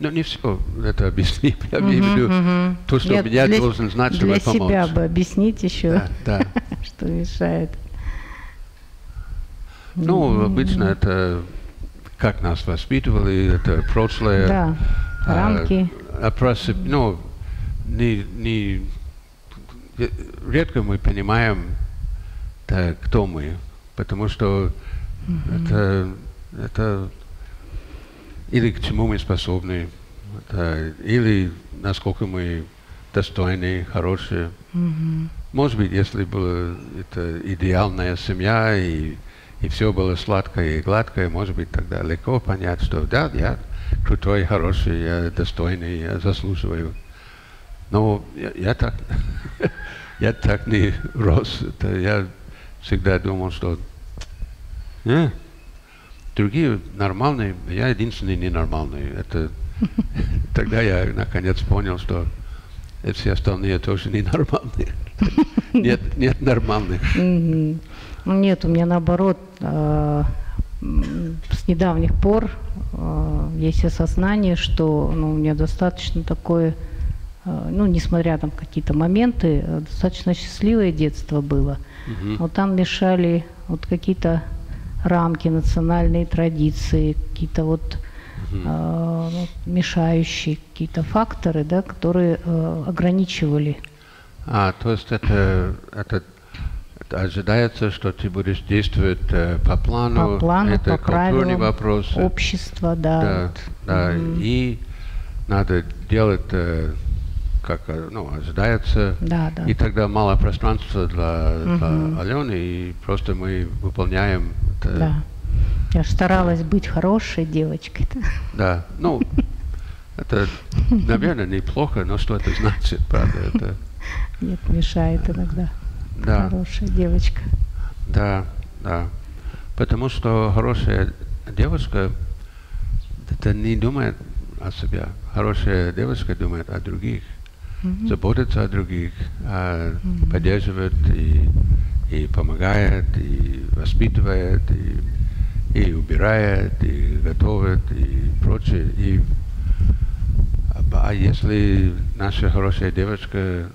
Но не все это объяснить. Я имею в виду то, что Нет, меня для- должен знать, чтобы Для помочь. себя бы объяснить еще, Да, да. что мешает. Ну, обычно это как нас воспитывали, это прошлое. Да, а, рамки. просто, ну, не, не, редко мы понимаем, да, кто мы, потому что это, это или к чему мы способны, это, или насколько мы достойны, хорошие. Мгм. Может быть, если была это идеальная семья и, и все было сладкое и гладкое, может быть, тогда легко понять, что да, я крутой, хороший, я достойный, я заслуживаю. Но я, я так, я так не рос. Это я всегда думал, что э, другие нормальные, я единственный ненормальный. Это тогда я наконец понял, что все остальные тоже ненормальные. Нет, нет нормальных. Ну, Нет, у меня наоборот, э, с недавних пор э, есть осознание, что ну, у меня достаточно такое, э, ну, несмотря там какие-то моменты, достаточно счастливое детство было. Вот там мешали вот какие-то рамки, национальные традиции, какие-то вот э, мешающие какие-то факторы, да, которые э, ограничивали. А, то есть это, это, ожидается, что ты будешь действовать э, по плану, По плану, это по культурные правилам вопросы. Общество, да. Да, вот. да. Мгм. И надо делать, э, как э, ну, ожидается. Да, да. И тогда мало пространства для, для Мгм. Алены, и просто мы выполняем это. Да. Я ж старалась быть хорошей девочкой. Да. Ну, это, наверное, неплохо, но что это значит, правда? Это, Нет, мешает иногда. да. Хорошая девочка. Да, да. Потому что хорошая девушка это не думает о себе. Хорошая девушка думает о других, Мгм. заботится о других, а, поддерживает и, и помогает, и воспитывает, и, и убирает, и готовит, и прочее. И, а, а если наша хорошая девочка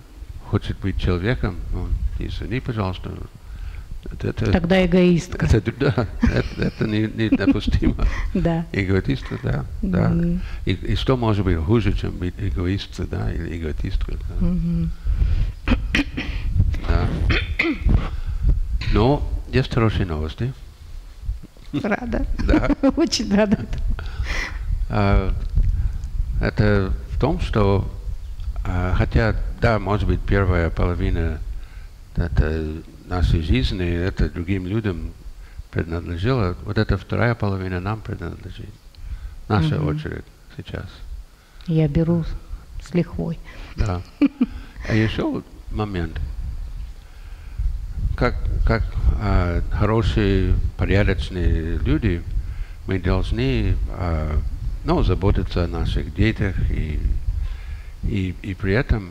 хочет быть человеком, ну, извини, пожалуйста, это, Тогда эгоистка. это, да, это, это не, недопустимо. Да. Эгоистка, да, да. И, и что может быть хуже, чем быть эгоисткой, да, или эгоисткой, да. Да. Но есть хорошие новости. Рада. Да. Очень рада. А, это в том, что а, хотя, да, может быть, первая половина это нашей жизни, это другим людям принадлежало, вот эта вторая половина нам принадлежит. Наша Мгм. очередь сейчас. Я беру с лихвой. Да. А еще момент. Как, как а, хорошие, порядочные люди, мы должны а, ну, заботиться о наших детях и, и, и при этом,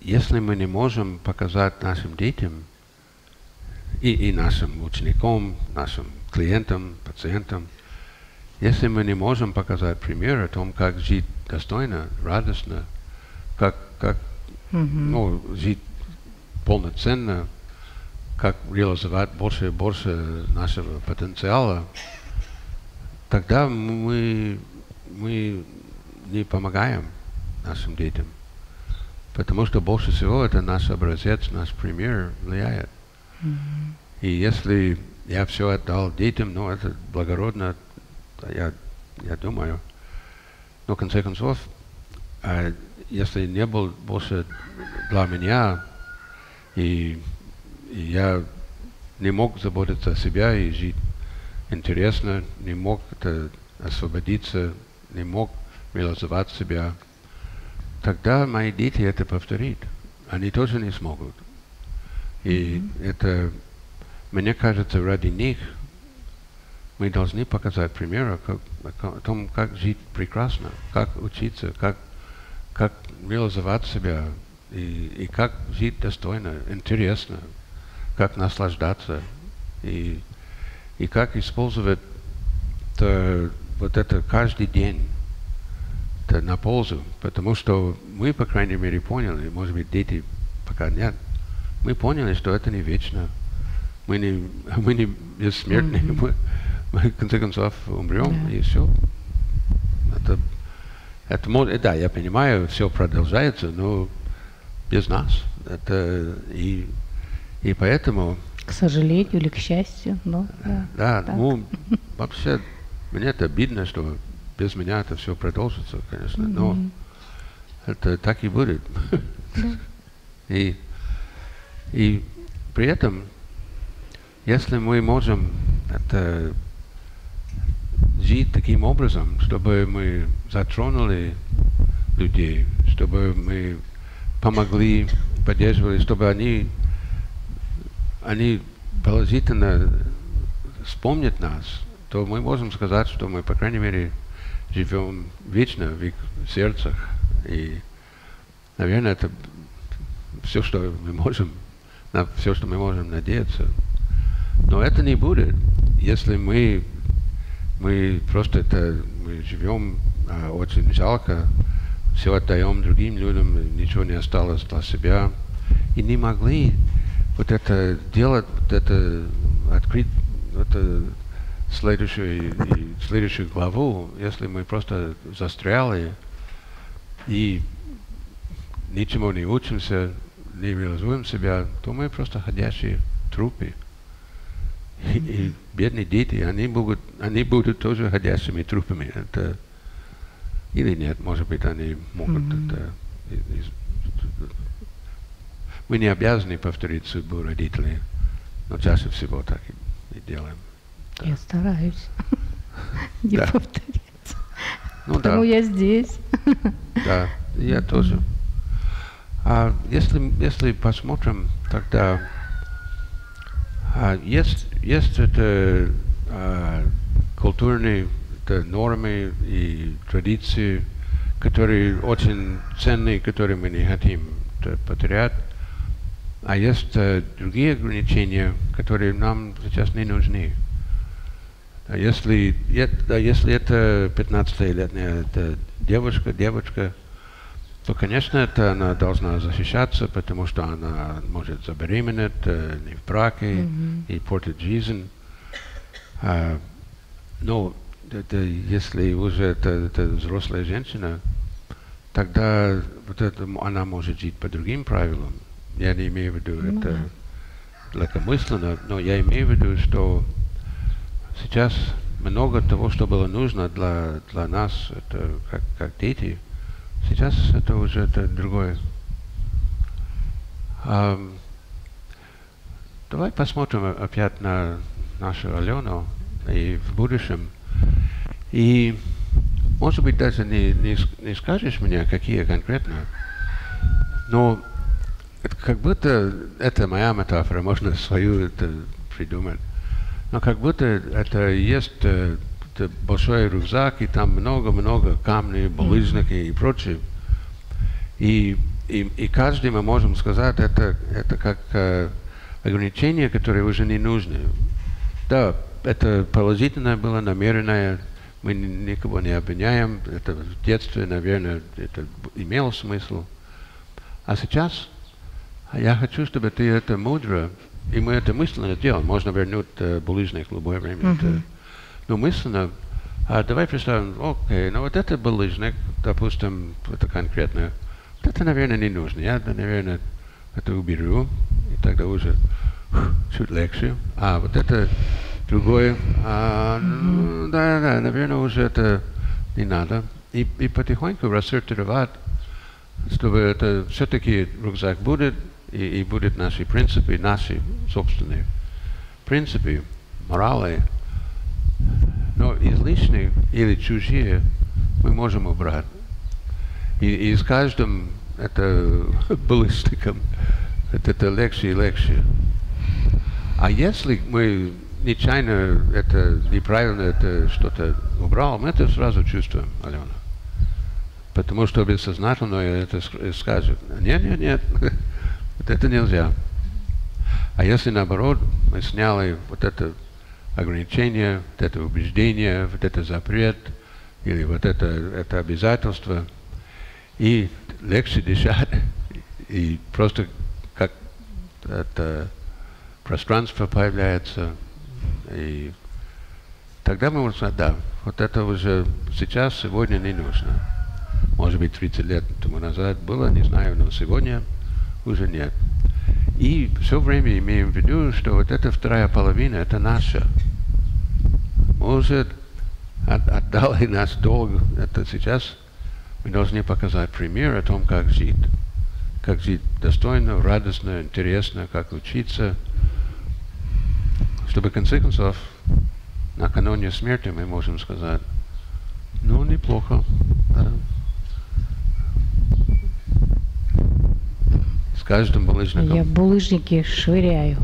если мы не можем показать нашим детям и, и нашим ученикам, нашим клиентам, пациентам, если мы не можем показать пример о том, как жить достойно, радостно, как, как Мгм. ну, жить полноценно, как реализовать больше и больше нашего потенциала, тогда мы, мы не помогаем нашим детям. Потому что больше всего это наш образец, наш пример влияет. Мгм. И если я все отдал детям, ну, это благородно, я, я думаю. Но в конце концов, а, если не был больше для меня, и, и я не мог заботиться о себе и жить интересно, не мог это освободиться, не мог реализовать себя, тогда мои дети это повторят. Они тоже не смогут. И это, мне кажется, ради них мы должны показать пример о, как- о том, как жить прекрасно, как учиться, как, как реализовать себя и, и как жить достойно, интересно, как наслаждаться и, и как использовать то- вот это каждый день это на пользу, потому что мы, по крайней мере, поняли, может быть, дети пока нет, мы поняли, что это не вечно. Мы не, мы не бессмертны, Мгм. мы, мы, в конце концов, умрем, Да. и все. Это, это, мо- да, я понимаю, все продолжается, но без нас. Это, и, и поэтому, К сожалению или к счастью, но да. да, так. ну, вообще, мне это обидно, что без меня это все продолжится, конечно, но Мгм. это так и будет. И, и при этом, если мы можем это жить таким образом, чтобы мы затронули людей, чтобы мы помогли, поддерживали, чтобы они, они положительно вспомнят нас, то мы можем сказать, что мы, по крайней мере, живем вечно в их сердцах. И, наверное, это все, что мы можем, на все, что мы можем надеяться. Но это не будет, если мы, мы просто это, мы живем а, очень жалко, все отдаем другим людям, ничего не осталось для себя. И не могли вот это делать, вот это открыть, это следующую, и следующую главу, если мы просто застряли и ничему не учимся, не реализуем себя, то мы просто ходящие трупы. И, и бедные дети, они будут, они будут тоже ходящими трупами. Это, или нет, может быть, они могут mm-hmm. это... Из, мы не обязаны повторить судьбу родителей, но чаще всего так и, и делаем. Да. Я стараюсь не Да. повторяться. Ну Потому да, я здесь. да, я тоже. А если, если посмотрим тогда, а, есть, есть это а, культурные это нормы и традиции, которые очень ценные, которые мы не хотим потерять. А есть э, другие ограничения, которые нам сейчас не нужны. А если, если это 15-летняя это девушка, девочка, то, конечно, это она должна защищаться, потому что она может забеременеть э, не в браке и портить жизнь. А, но это, если уже это, это взрослая женщина, тогда вот это, она может жить по другим правилам. Я не имею в виду Ну это легкомысленно, но я имею в виду, что сейчас много того, что было нужно для, для нас, это как, как дети, сейчас это уже это другое. Ам, давай посмотрим опять на нашу Алену и в будущем. И, может быть, даже не, не, не скажешь мне, какие конкретно, но это как будто это моя метафора, можно свою это придумать. Но как будто это есть э, это большой рюкзак, и там много-много камней, булыжники и прочее. И, и, и каждый мы можем сказать, это, это как э, ограничения, которые уже не нужны. Да, это положительное было, намеренное, мы ни- никого не обвиняем, это в детстве, наверное, это имело смысл. А сейчас я хочу, чтобы ты это мудро, и мы это мысленно делаем, можно вернуть э, булыжник в любое время. это- но мысленно, а давай представим, окей, ну вот это булыжник, допустим, это конкретно, вот это, наверное, не нужно. Я, наверное, это уберу, и тогда уже чуть легче. А вот это другое, а, ну, да, да, наверное, уже это не надо. И, и потихоньку рассортировать, чтобы это все-таки рюкзак будет, и, и будут наши принципы, наши собственные принципы, морали, но излишние или чужие мы можем убрать. И, и с каждым это баллистиком это, это легче и легче. А если мы нечаянно это неправильно это что-то убрал, мы это сразу чувствуем, Алена. Потому что бессознательно это ск- скажет, нет, нет, нет, вот это нельзя. А если наоборот, мы сняли вот это ограничение, вот это убеждение, вот это запрет, или вот это, это обязательство, и легче дышать, и просто как это пространство появляется, и тогда мы можем сказать, да, вот это уже сейчас, сегодня не нужно. Может быть, 30 лет тому назад было, не знаю, но сегодня уже нет. И все время имеем в виду, что вот эта вторая половина, это наша. Уже от- отдали наш долг. Это сейчас мы должны показать пример о том, как жить. как жить достойно, радостно, интересно, как учиться, чтобы в конце концов накануне смерти мы можем сказать, ну, неплохо, да. Каждым булыжником. Я булыжники швыряю.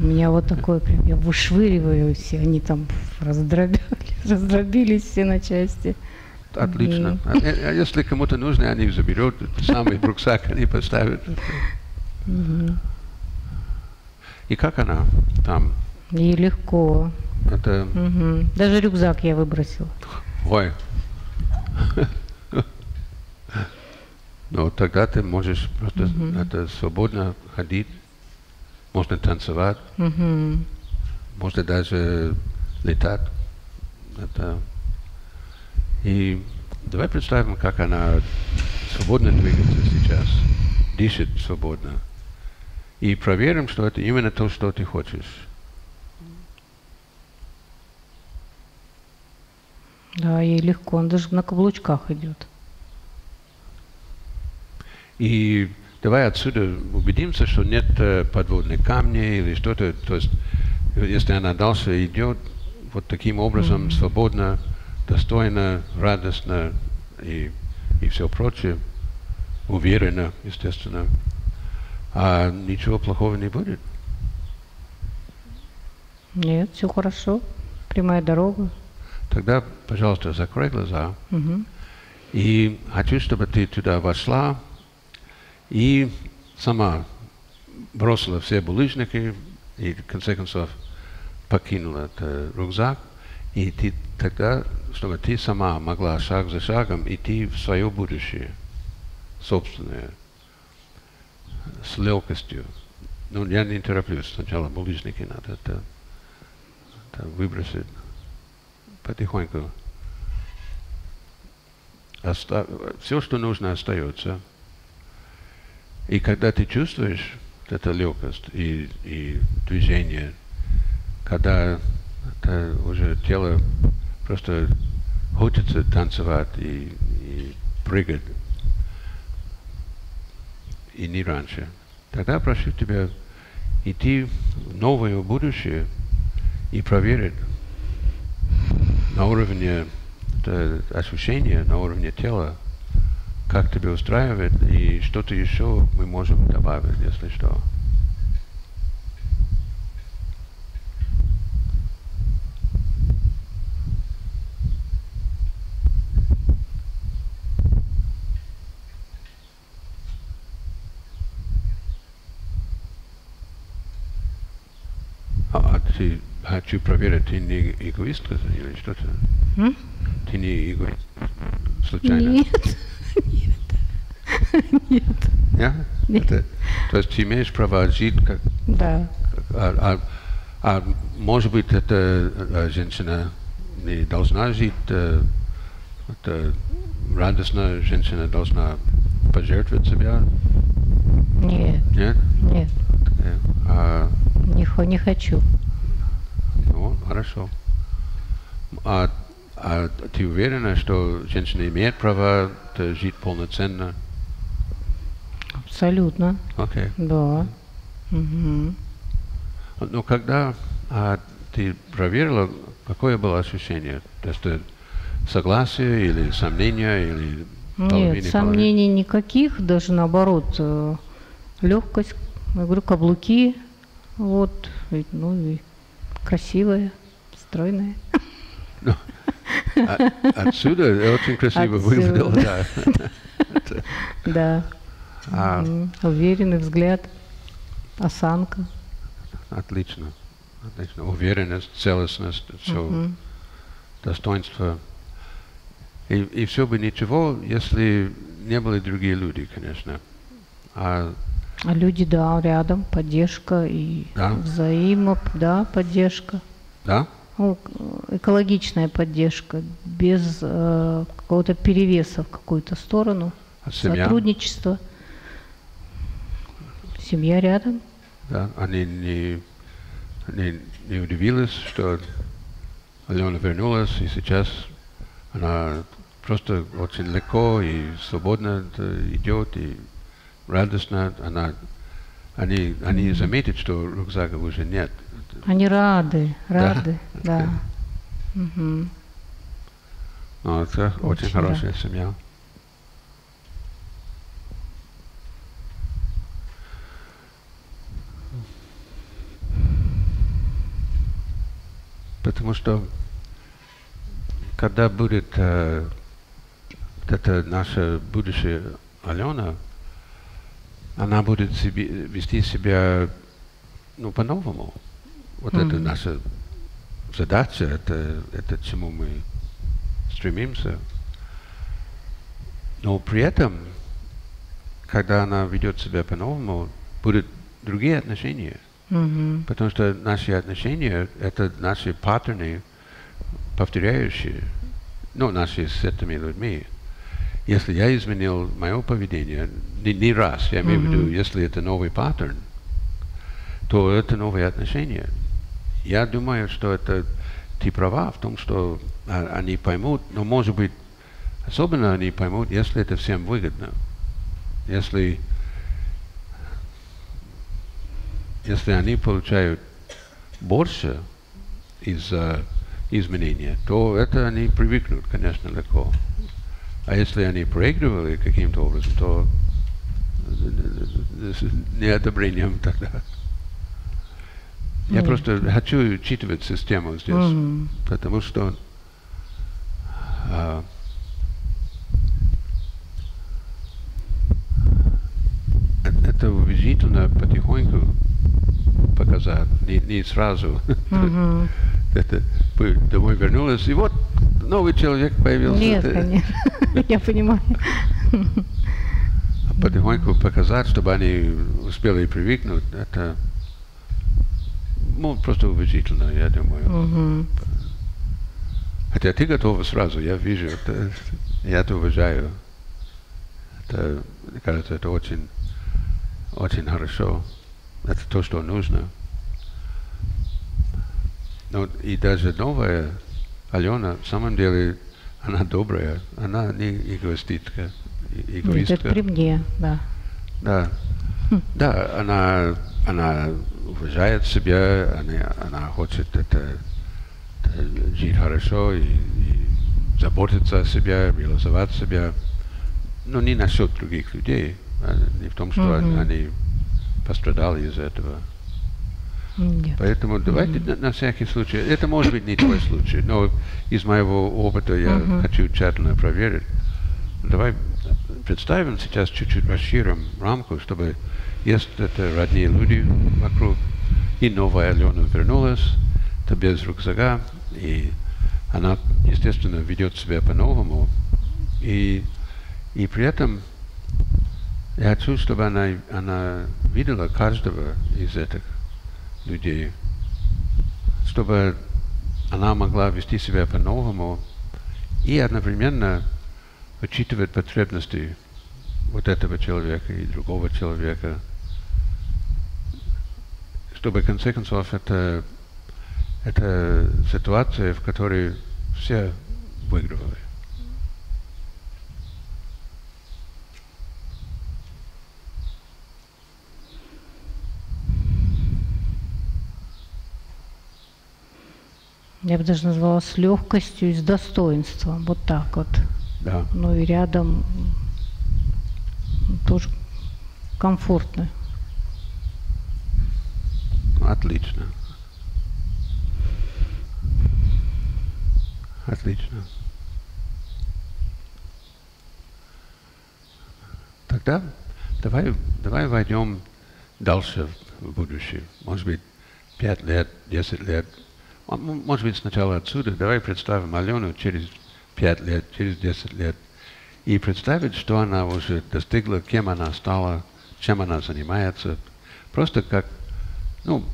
У меня вот такое прям, я вышвыриваю все, они там раздробили, раздробились все на части. Отлично. А, а если кому-то нужно, они заберут самый рюкзак, они поставят. И как она там? И легко. Это... Мгм. Даже рюкзак я выбросила. Ой. Ну, тогда ты можешь просто это свободно ходить, можно танцевать, Мгм. можно даже летать. Это... И давай представим, как она свободно двигается сейчас, дышит свободно. И проверим, что это именно то, что ты хочешь. Да, ей легко, он даже на каблучках идет. И давай отсюда убедимся, что нет э, подводных камней или что-то. То есть, если она дальше идет вот таким образом, свободно, достойно, радостно и, и все прочее, уверенно, естественно, а ничего плохого не будет. Нет, все хорошо. Прямая дорога. Тогда, пожалуйста, закрой глаза. Мгм. И хочу, чтобы ты туда вошла и сама бросила все булыжники и, в конце концов, покинула этот рюкзак. И ты тогда, чтобы ты сама могла шаг за шагом идти в свое будущее, собственное, с легкостью. Ну, я не тороплюсь. Сначала булыжники надо это, это выбросить потихоньку. Оста... Все, что нужно, остается. И когда ты чувствуешь эту легкость и, и движение, когда это уже тело просто хочется танцевать и, и прыгать, и не раньше, тогда прошу тебя идти в новое будущее и проверить на уровне это ощущения, на уровне тела, как тебя устраивает, и что-то еще мы можем добавить, если что. А, а ты хочу проверить, ты не эгоистка или что-то? Ты не эгоист? Случайно? Нет. Нет. Нет? Нет. Это- то есть ты имеешь право жить как... Да. А, а- а может быть, эта э, женщина не должна жить э, это радостно, женщина должна пожертвовать себя? Нет, Нет? нет, Э, А, не, хо- не хочу. ну, хорошо. А, а ты уверена, что женщина имеет право э, жить полноценно? Абсолютно. Окей. Да. Мгм. Ну, когда а, ты проверила, какое было ощущение? То есть э, согласие или сомнение, или Нет, сомнений никаких, даже наоборот, легкость, я говорю, каблуки, вот, ну и красивая, стройная. А- отсюда очень красиво Отсюда. выглядело, да. Да. А. Уверенный взгляд, осанка. отлично, отлично. Уверенность, целостность, все, Мгм. достоинство. И, и все бы ничего, если не были другие люди, конечно. А А люди, да, рядом, поддержка и Да. взаимо, да, поддержка. да? Ну, экологичная поддержка, без э, какого-то перевеса в какую-то сторону, А семья? сотрудничество. Семья рядом. Да, они не, не, не удивились, что Алена вернулась, и сейчас она просто очень легко и свободно идет, и радостна, она, они, они заметят, что рюкзака уже нет. Они рады, Да. рады, да. Мгм. Но это очень, Очень, хорошая семья. Потому что когда будет э, вот эта наша будущая Алена, она будет себе, вести себя ну, по-новому. Вот это Мгм. наша задача, это, это к чему мы стремимся. Но при этом, когда она ведет себя по-новому, будут другие отношения. Мгм. Потому что наши отношения – это наши паттерны, повторяющие, ну, наши с этими людьми. Если я изменил мое поведение не, не раз, я имею в виду, если это новый паттерн, то это новые отношения. Я думаю, что это ты права в том, что а, они поймут, но может быть, особенно они поймут, если это всем выгодно. Если если они получают больше из изменения, то это они привыкнут, конечно, легко. А если они проигрывали каким-то образом, то с неодобрением тогда. Я просто хочу учитывать систему здесь, Мгм. потому что а, э- это убедительно потихоньку показать, не, не сразу. Мгм. Это домой вернулась, и вот новый человек появился. Нет, Это- конечно, я понимаю. А потихоньку показать, чтобы они успели привыкнуть, это ну, просто убедительно, я думаю. Мгм. Хотя ты готова сразу, я вижу, это, я это уважаю. Это, мне кажется, это очень, очень хорошо. Это то, что нужно. Ну, и даже новая Алена, в самом деле, она добрая, она не эгоистичка, э- Нет, эгоистка. это при мне, да. Да. Да, она, она уважает себя, она, она хочет это, это жить хорошо и, и заботиться о себе, реализовать себя. Но не насчет других людей, а не в том, что Мгм. они пострадали из этого. Нет. Поэтому давайте на, на всякий случай, это может быть не твой случай, но из моего опыта я Мгм. хочу тщательно проверить. Давай представим сейчас чуть-чуть расширим рамку, чтобы есть это родные люди вокруг, и новая Алена вернулась, то без рюкзака, и она, естественно, ведет себя по-новому, и, и при этом я хочу, чтобы она, она видела каждого из этих людей, чтобы она могла вести себя по-новому и одновременно учитывать потребности вот этого человека и другого человека, чтобы в конце концов это, это ситуация, в которой все выигрывали. Я бы даже назвала с легкостью и с достоинством. Вот так вот. Да. Ну и рядом тоже комфортно. Отлично. Отлично. Тогда давай, давай войдем дальше в будущее. Может быть, пять лет, десять лет. М- Может быть, сначала отсюда. Давай представим Алену через пять лет, через десять лет. И представить, что она уже достигла, кем она стала, чем она занимается. Просто как ну,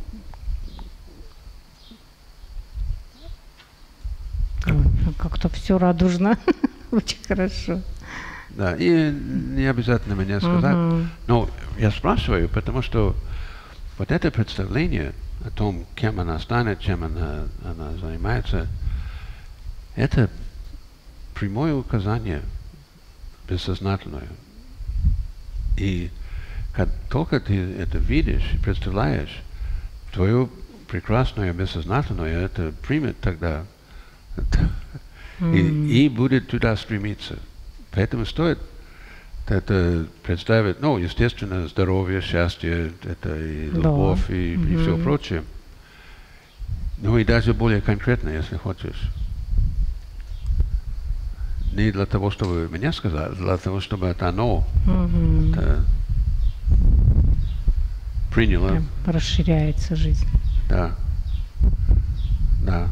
Как-то все радужно. Очень хорошо. да, и не обязательно мне сказать. Мгм. Но я спрашиваю, потому что вот это представление о том, кем она станет, чем она, она занимается, это прямое указание бессознательное. И как только ты это видишь и представляешь, твое прекрасное бессознательное это примет тогда и, и будет туда стремиться. Поэтому стоит это представить, ну, естественно, здоровье, счастье, это и Да. любовь, и, и все прочее. Ну и даже более конкретно, если хочешь. Не для того, чтобы меня сказать, для того, чтобы это оно Мгм. это приняло. Прям расширяется жизнь. Да. Да.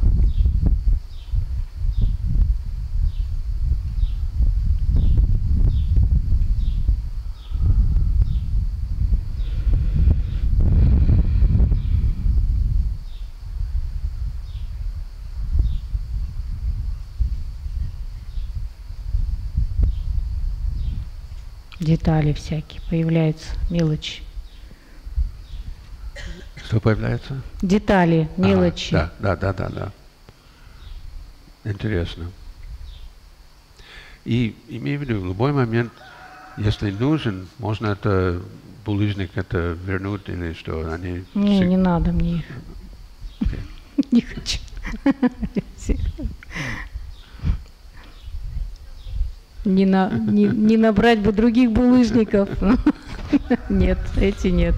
Детали всякие появляются, мелочи. Что появляется? Детали, Ага, мелочи. да, да, да, да, да. Интересно. И имею в виду, в любой момент, если нужен, можно это булыжник это вернуть или что, они Не, всег- не надо мне их. Окей. Не хочу. Не, на, не, не набрать бы других булыжников. Нет, эти нет.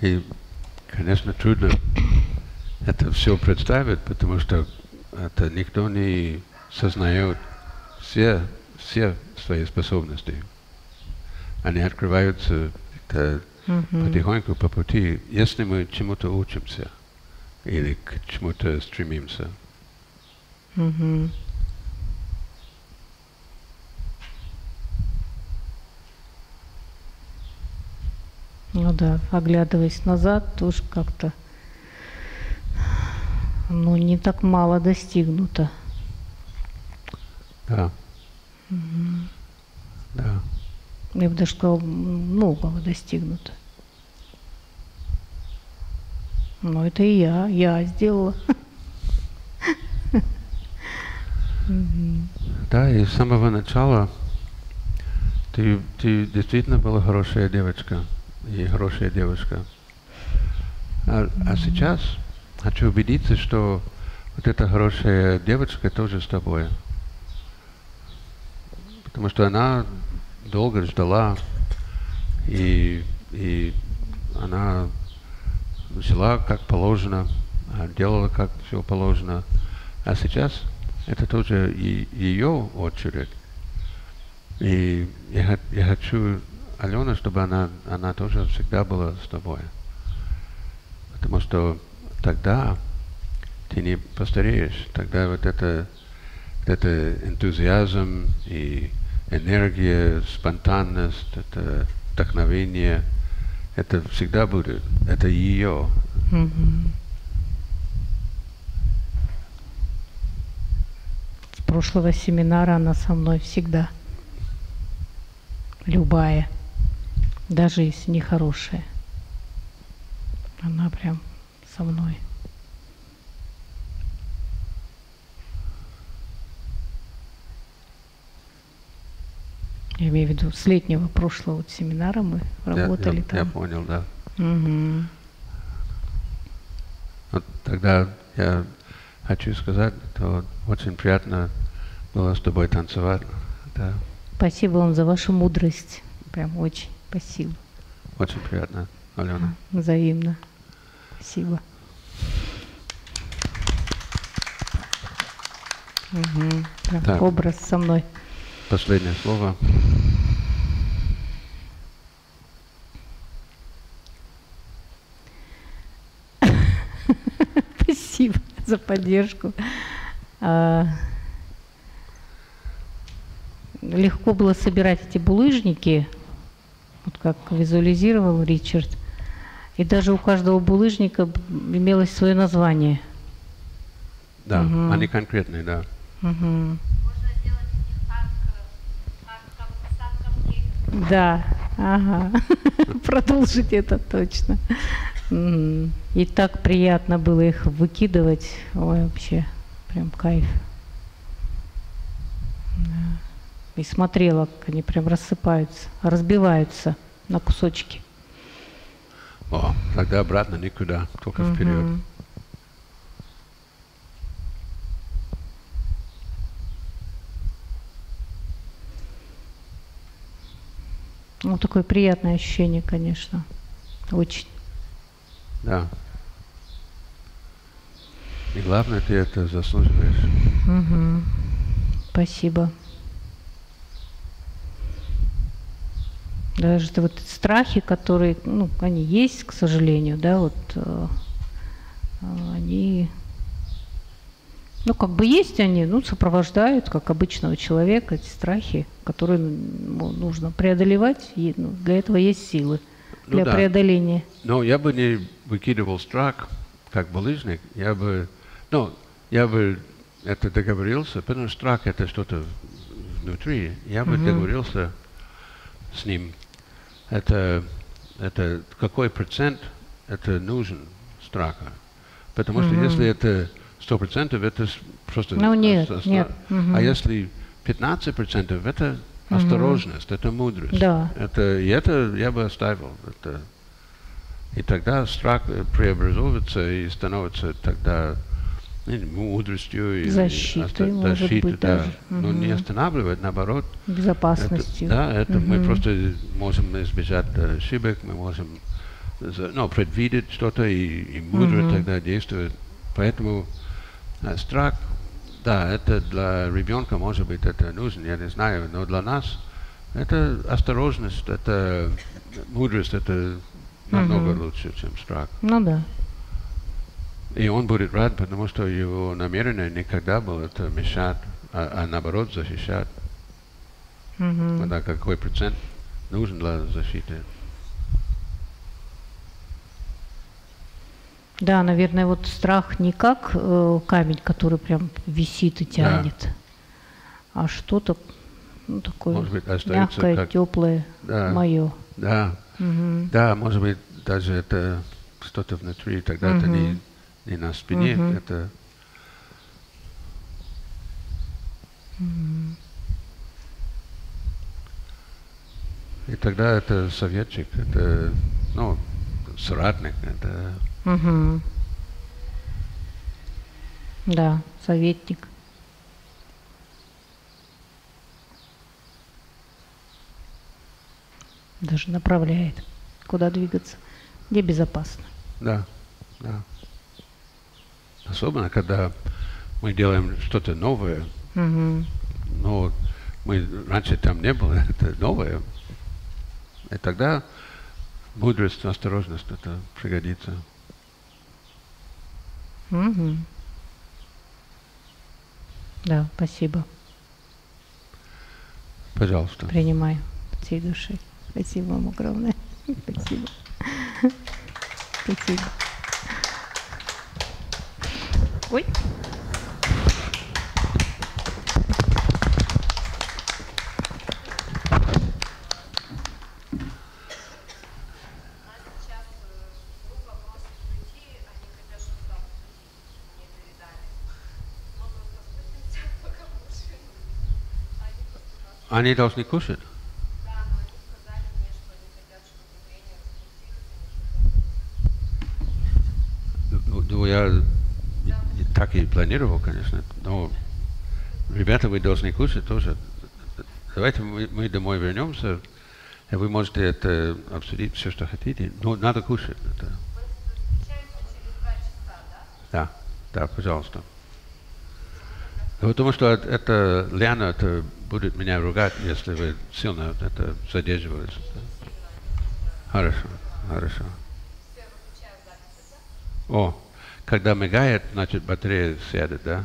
И, конечно, трудно это все представить, потому что это никто не сознает все, все свои способности. Они открываются э, Мгм. потихоньку по пути, если мы чему-то учимся или к чему-то стремимся. Мгм. Ну да, оглядываясь назад, тоже как-то, ну, не так мало достигнуто. Да. Да. Я бы даже сказала, м, многого достигнуто. Но это и я, я сделала. Да, и с самого начала ты, ты действительно была хорошая девочка и хорошая девушка. А, а сейчас хочу убедиться, что вот эта хорошая девочка тоже с тобой. Потому что она долго ждала, и, и она взяла как положено, а, делала как все положено. А сейчас это тоже и ее очередь. И я, я хочу, Алена, чтобы она, она тоже всегда была с тобой. Потому что тогда ты не постареешь. Тогда вот это, вот это энтузиазм и энергия, спонтанность, это вдохновение, это всегда будет. Это ее. С прошлого семинара она со мной всегда. Любая. Даже если не хорошая. Она прям со мной. Я имею в виду, с летнего прошлого вот семинара мы Я- работали я, я там. понял, да. Мгм. Вот тогда я хочу сказать, что очень приятно было с тобой танцевать. Да, Спасибо вам за вашу мудрость. Прям очень. Спасибо. очень приятно, Алена. Взаимно. Спасибо. Мгм. Прям Так. образ со мной. Последнее слово. Спасибо за поддержку. А, Легко было собирать эти булыжники, вот как визуализировал Ричард. И даже у каждого булыжника имелось свое название. Да, Мгм. они конкретные, да. Мгм. Да, ага. Продолжить это точно. И так приятно было их выкидывать. Ой, вообще, прям кайф. и смотрела, как они прям рассыпаются, разбиваются на кусочки. О, тогда обратно никуда, только вперед. Мгм. Ну, такое приятное ощущение, конечно. Очень. Да. И главное, ты это заслуживаешь. Мгм. Спасибо. Даже вот страхи, которые, ну, они есть, к сожалению, да, вот э, э, они, ну, как бы есть они, ну, сопровождают, как обычного человека, эти страхи, которые ну, нужно преодолевать, и ну, для этого есть силы, Ну для да. преодоления. Но я бы не выкидывал страх, как булыжник. Я бы, ну, я бы это договорился, потому что страх это что-то внутри. Я бы Мгм. договорился с ним. Это, это какой процент это нужен страха. Потому что Мгм. если это сто процентов, это просто... Ну, нет, нет. Мгм. А если 15 процентов, это. Осторожность, это мудрость. Да. Это, и это я бы оставил. Это, и тогда страх преобразуется и становится тогда ну, мудростью. и- и Защитой, может защитой, быть, да. даже. Но не Мгм. останавливает, наоборот. Безопасностью. Это, да, это мы Мгм. просто можем избежать э, ошибок, мы можем ну, предвидеть что-то и, и мудро Мгм. тогда действовать. Поэтому э, страх, да, это для ребенка, может быть, это нужно, я не знаю, но для нас это осторожность, это мудрость, это намного Мгм. лучше, чем страх. Ну да. И он будет рад, потому что его намерение никогда было это мешать, а, а наоборот защищать. Мгм. Тогда какой процент нужен для защиты? Да, наверное, вот страх не как э, камень, который прям висит и тянет, а что-то ну, такое Может быть, мягкое, как- теплое, Да, мое. да, Мгм. да, может быть, даже это что-то внутри, тогда это не, не на спине, Мгм. это Мгм. и тогда это советчик, это ну соратник, это Мгм. Да, советник. Даже направляет, куда двигаться, где безопасно. да, да. Особенно когда мы делаем что-то новое, Мгм. но мы раньше там не было, это новое. И тогда мудрость, осторожность это пригодится. Мгм. Да, спасибо. Пожалуйста. Принимаю от всей души. Спасибо вам огромное. Спасибо. Спасибо. Ой. Они должны кушать. Ну, я так и планировал, конечно, но ребята, вы должны кушать тоже. Давайте мы, мы домой вернемся, вы можете это обсудить все, что хотите, но надо кушать. Это. Да, да, пожалуйста. Ну, Потому что это Лена это будет меня ругать, если вы сильно это задерживаетесь. Хорошо, хорошо. О, когда мигает, значит батарея сядет, да?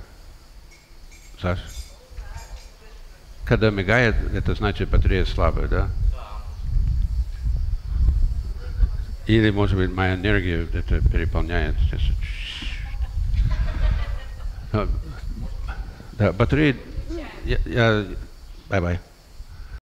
Саш? Когда мигает, это значит батарея слабая, да? Или, может быть, моя энергия это переполняет. Да, батарея... Я, я- 拜拜。